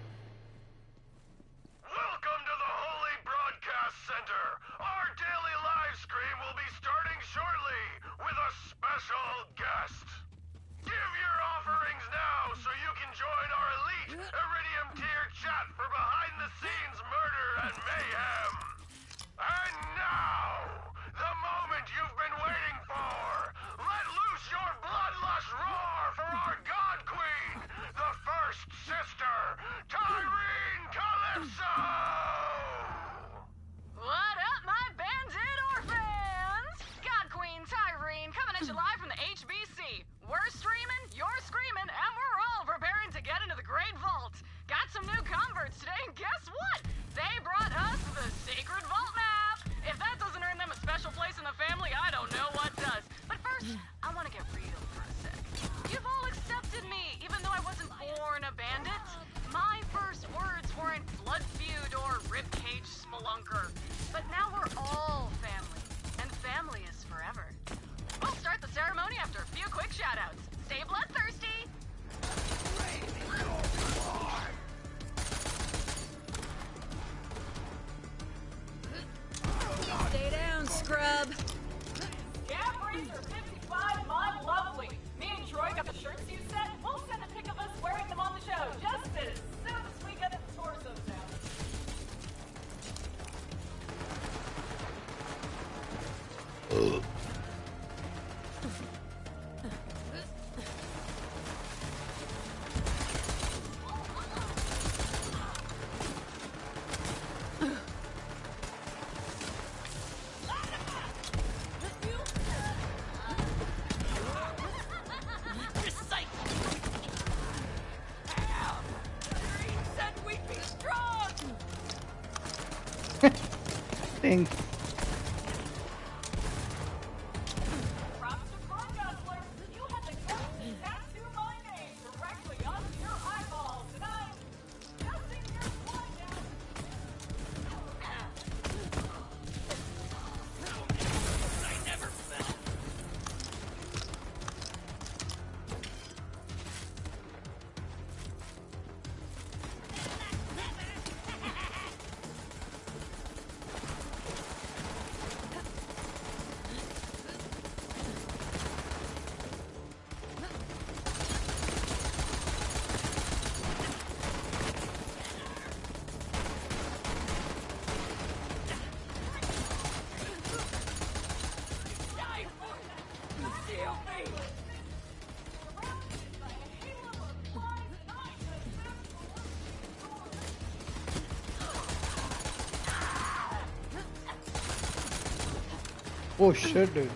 Oh shit, dude.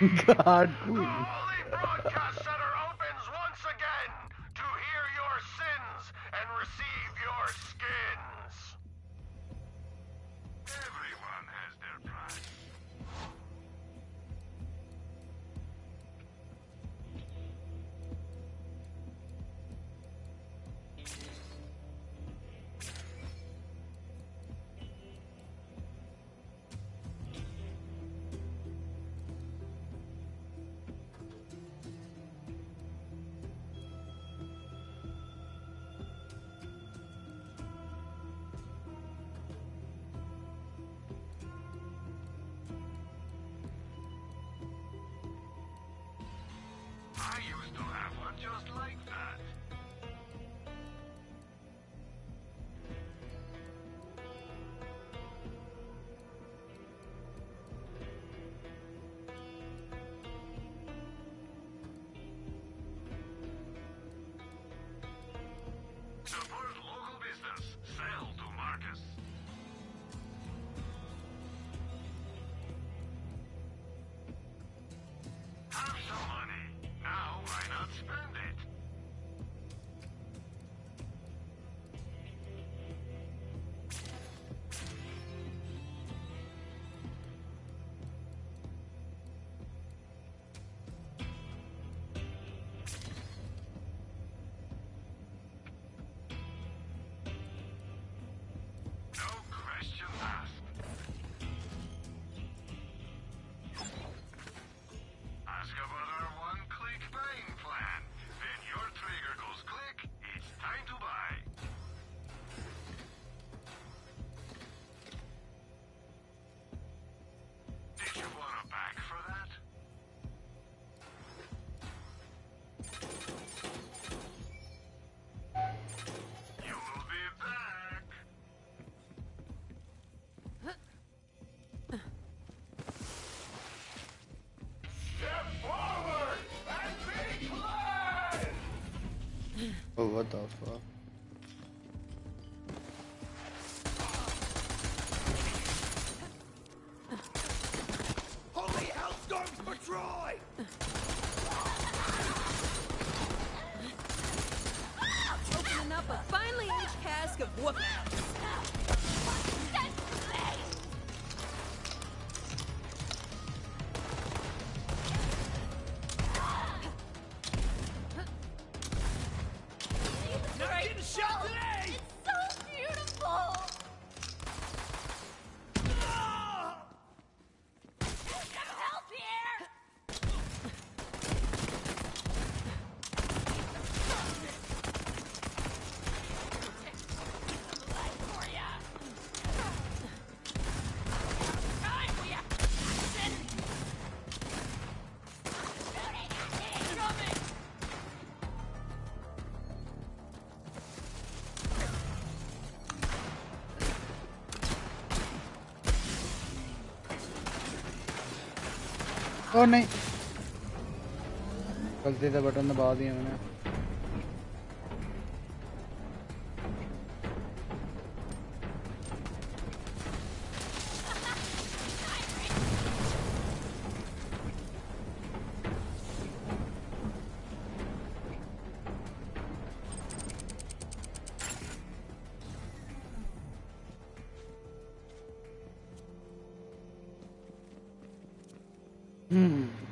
<laughs> God The Oh, what the fuck? और नहीं? गलती से button दबा दिया मैंने। 嗯。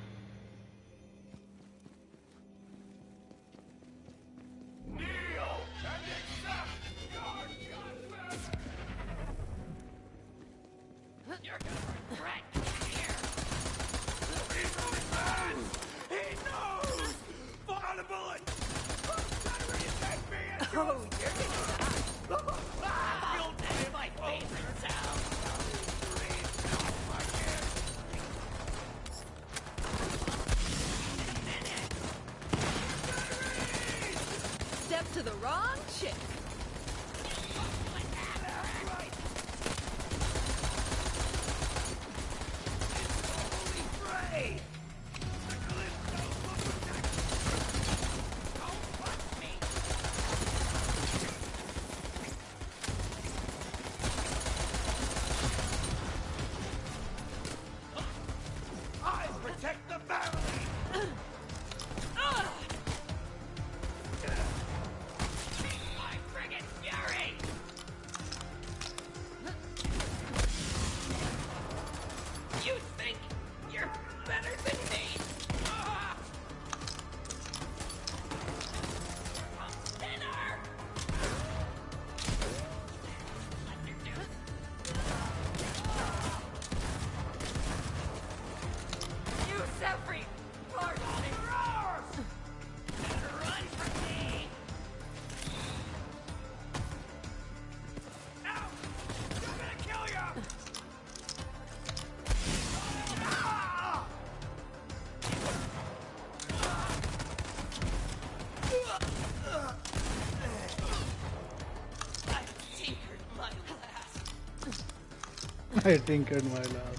I tinkered my lab.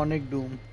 Sonic Doom.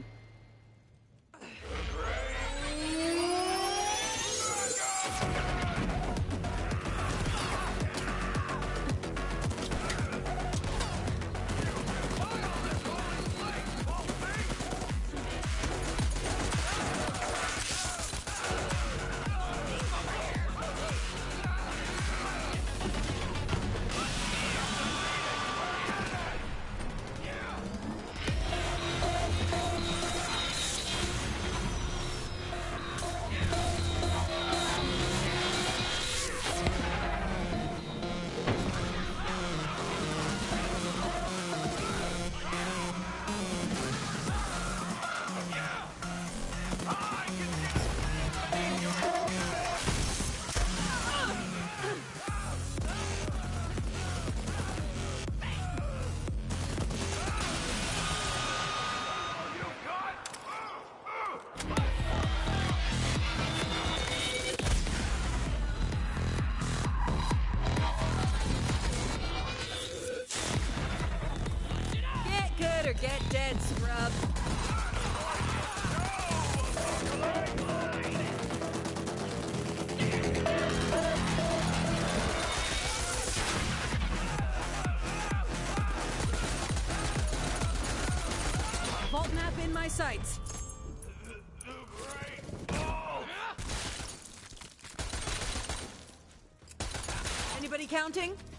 Counting?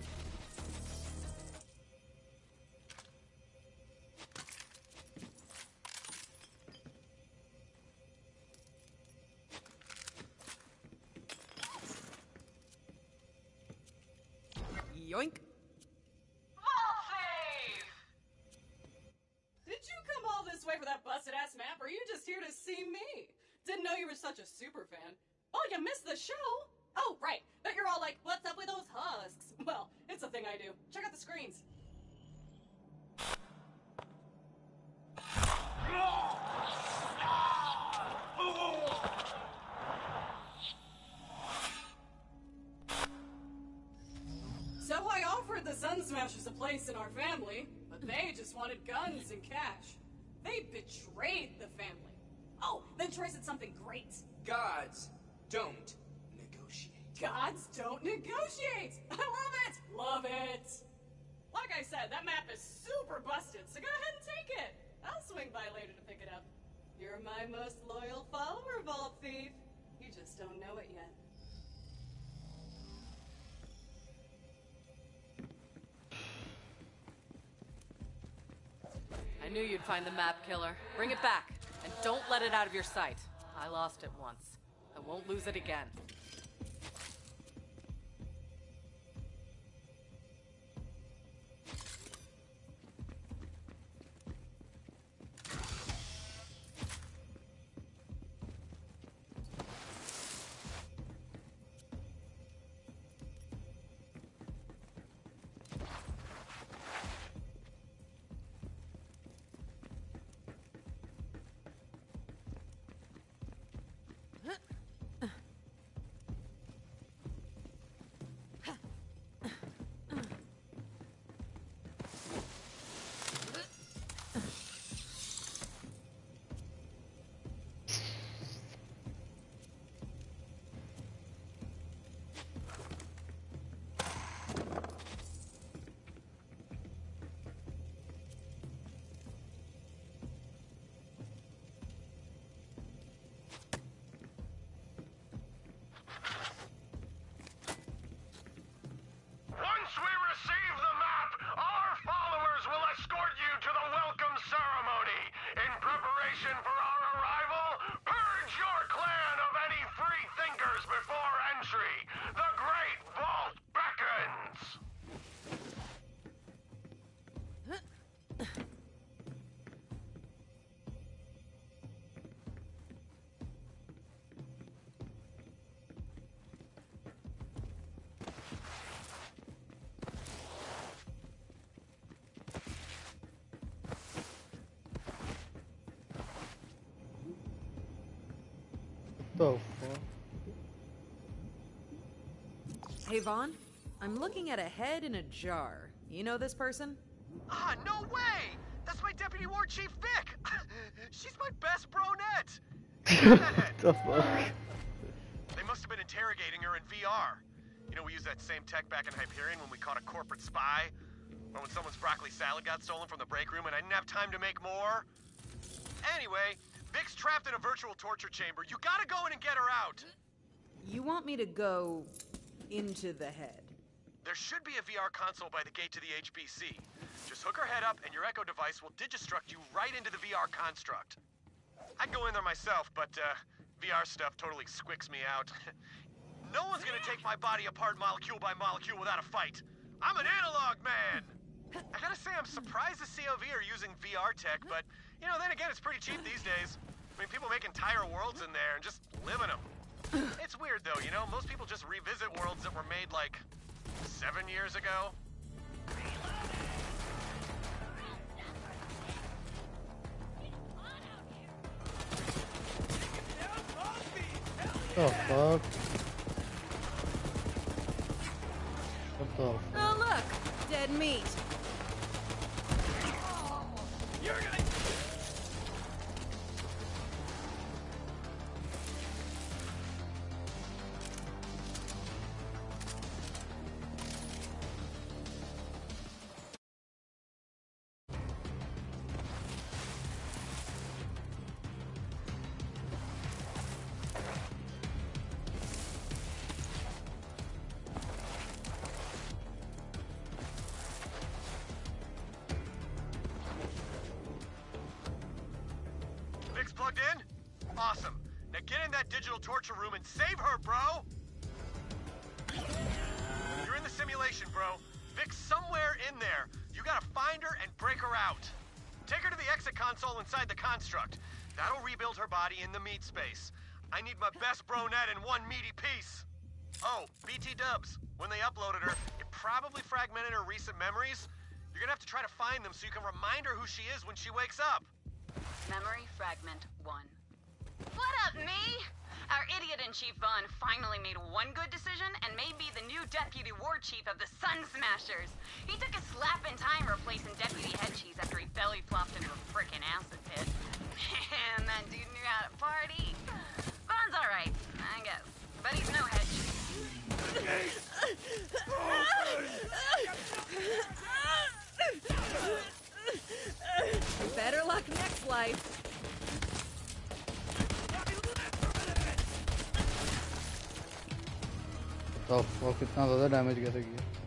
The Sun Smashers a place in our family, but they just wanted guns and cash. They betrayed the family. Oh, then Troy said something great. Gods don't negotiate. Gods don't negotiate! <laughs> I love it! Love it! Like I said, that map is super busted, so go ahead and take it. I'll swing by later to pick it up. You're my most loyal find the map killer. Bring it back, and don't let it out of your sight. I lost it once. I won't lose it again. Before entry. The Great Vault beckons. The fuck? Hey, Vaughn. I'm looking at a head in a jar. You know this person? Ah, no way! That's my deputy war chief, Vic. <laughs> She's my best bronette. <laughs> the fuck? They must have been interrogating her in VR. You know, we used that same tech back in Hyperion when we caught a corporate spy, or when someone's broccoli salad got stolen from the break room and I didn't have time to make more. Anyway, Vic's trapped in a virtual torture chamber. You gotta go in and get her out. You want me to go into the head? There should be a VR console by the gate to the HBC. Just hook her head up, and your Echo device will digistruct you right into the VR construct. I'd go in there myself, but uh, VR stuff totally squicks me out. <laughs> no one's gonna take my body apart molecule by molecule without a fight. I'm an analog man. I gotta say, I'm surprised the COV are using VR tech, but you know, then again, it's pretty cheap these days. I mean, people make entire worlds in there and just live in them. It's weird though, you know. Most people just revisit worlds that were made like seven years ago. Oh fuck? What the fuck? Oh, look! Dead meat. Inside the construct. That'll rebuild her body in the meat space. I need my best bronette in one meaty piece. Oh, BT dubs. When they uploaded her, it probably fragmented her recent memories. You're gonna have to try to find them so you can remind her who she is when she wakes up. Memory fragment one. What up, me? Our idiot in Chief Vaughn finally made one good decision and made me the new deputy war chief of the Sun Smashers. He took a slap in time replacing deputy head cheese after he belly flopped into a frickin' acid pit. Man, that dude knew how to party. Vaughn's alright, I guess. But he's no head cheese. Better luck next life. तो कितना ज़्यादा damage कैसे किया?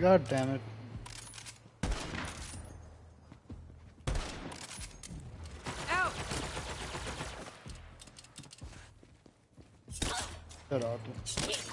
God damn it. Out. Get out.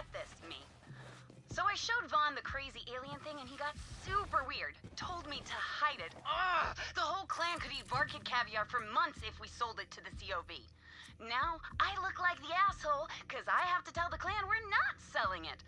get this, me. So I showed Vaughn the crazy alien thing and he got super weird. Told me to hide it. Ugh! The whole clan could eat Varkid caviar for months if we sold it to the COV. Now I look like the asshole because I have to tell the clan we're not selling it.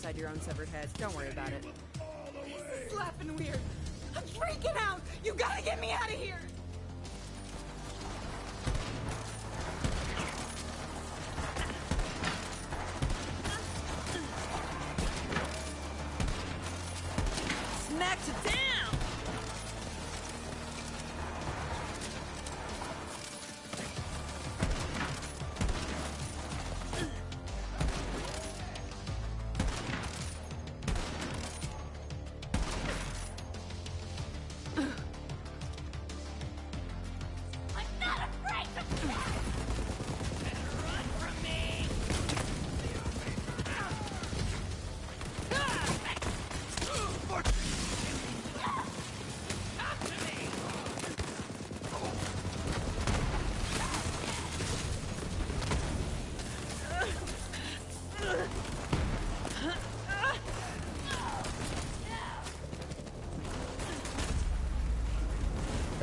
inside your own severed head. Don't worry about it.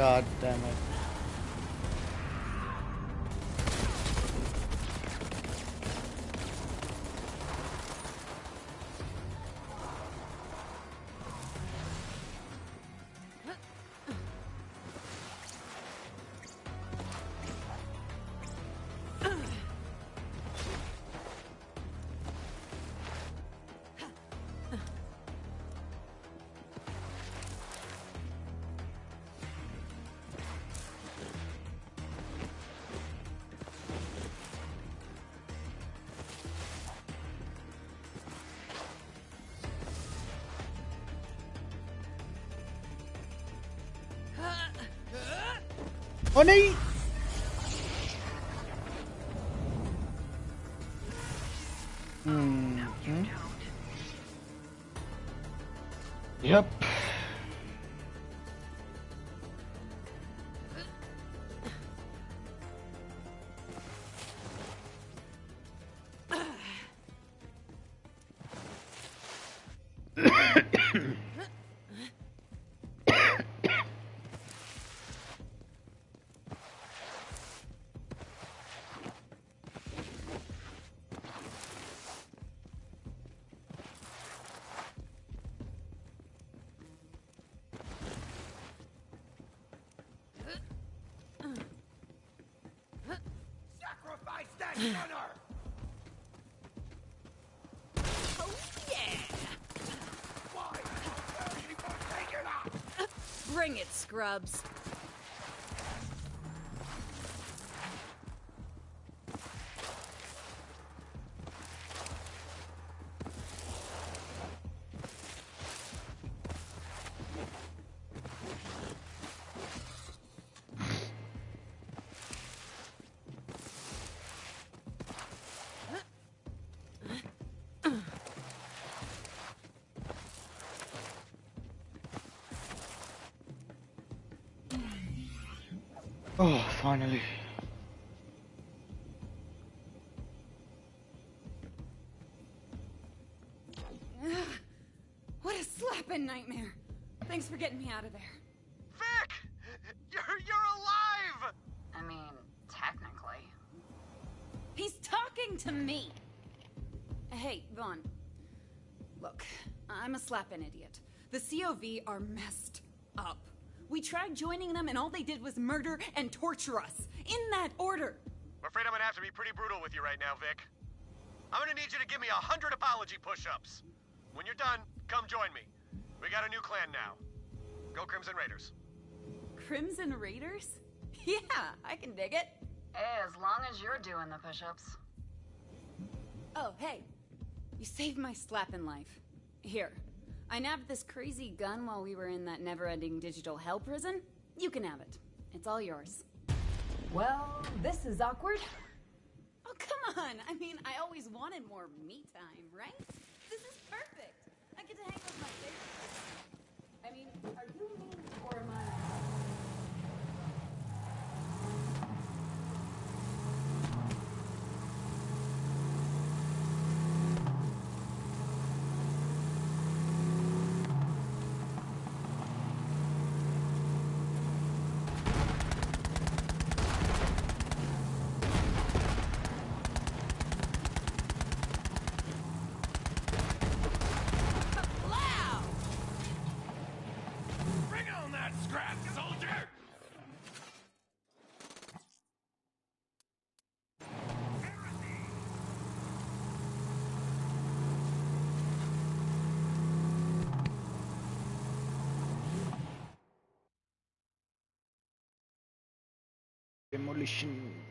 God damn it. Oh नहीं Bring Oh, finally. Ugh. What a slapping nightmare. Thanks for getting me out of there. Vic! You're, you're alive! I mean, technically. He's talking to me. Hey, Vaughn. Look, I'm a slapping idiot. The COV are messed up. We tried joining them, and all they did was murder and torture us. In that order. I'm afraid I'm gonna have to be pretty brutal with you right now, Vic. I'm gonna need you to give me a hundred apology push-ups. When you're done, come join me. We got a new clan now. Go Crimson Raiders. Crimson Raiders? <laughs> Yeah, I can dig it. Hey, as long as you're doing the push-ups. Oh, hey. You saved my slapping life. Here. I nabbed this crazy gun while we were in that never-ending digital hell prison. You can have it. It's all yours. Well, this is awkward. Oh, come on. I mean, I always wanted more me time, right? This is perfect. I get to hang with my favorites. I mean, are you mean or am I? Bring on that scrap, soldier! Demolition.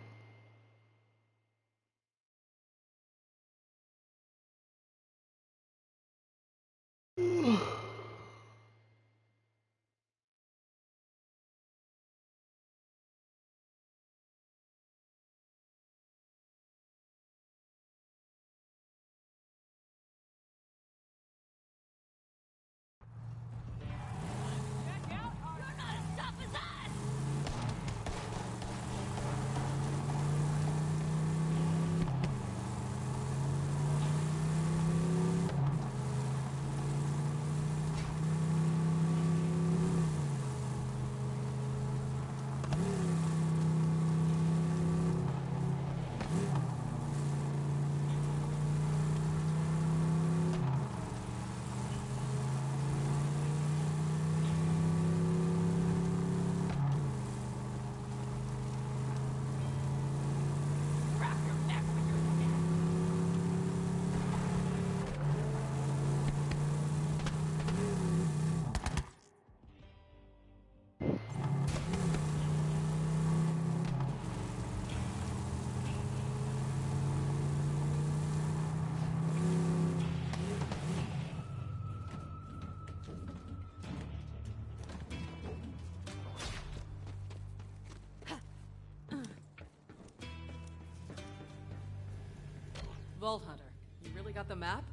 Vault Hunter, you really got the map?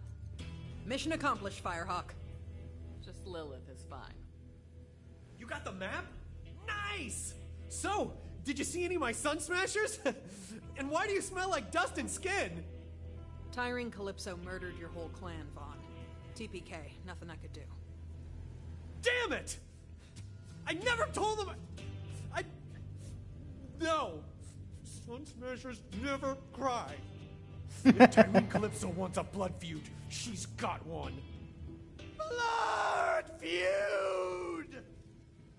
Mission accomplished, Firehawk. Just Lilith is fine. You got the map? Nice! So, did you see any of my sun smashers? <laughs> and why do you smell like dust and skin? Tyreen Calypso murdered your whole clan, Vaughn. TPK, nothing I could do. Damn it! I never told them. I. No! Sun smashers never cry. Tyreen Calypso wants a blood feud, she's got one. Blood feud!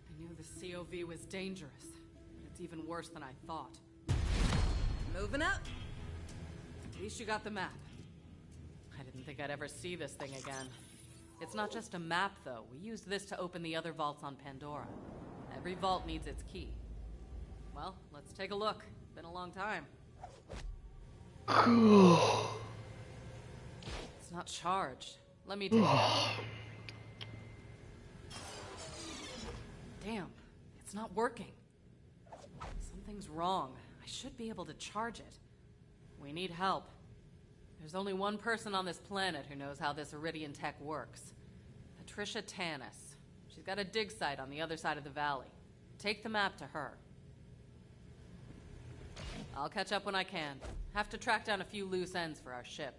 I knew the COV was dangerous, it's even worse than I thought. Moving up. At least you got the map. I didn't think I'd ever see this thing again. It's not just a map, though. We used this to open the other vaults on Pandora. Every vault needs its key. Well, let's take a look. Been a long time. It's not charged. Let me take it. Damn, it's not working. Something's wrong. I should be able to charge it. We need help. There's only one person on this planet who knows how this Eridian tech works Patricia Tannis. She's got a dig site on the other side of the valley. Take the map to her. I'll catch up when I can. Have to track down a few loose ends for our ship.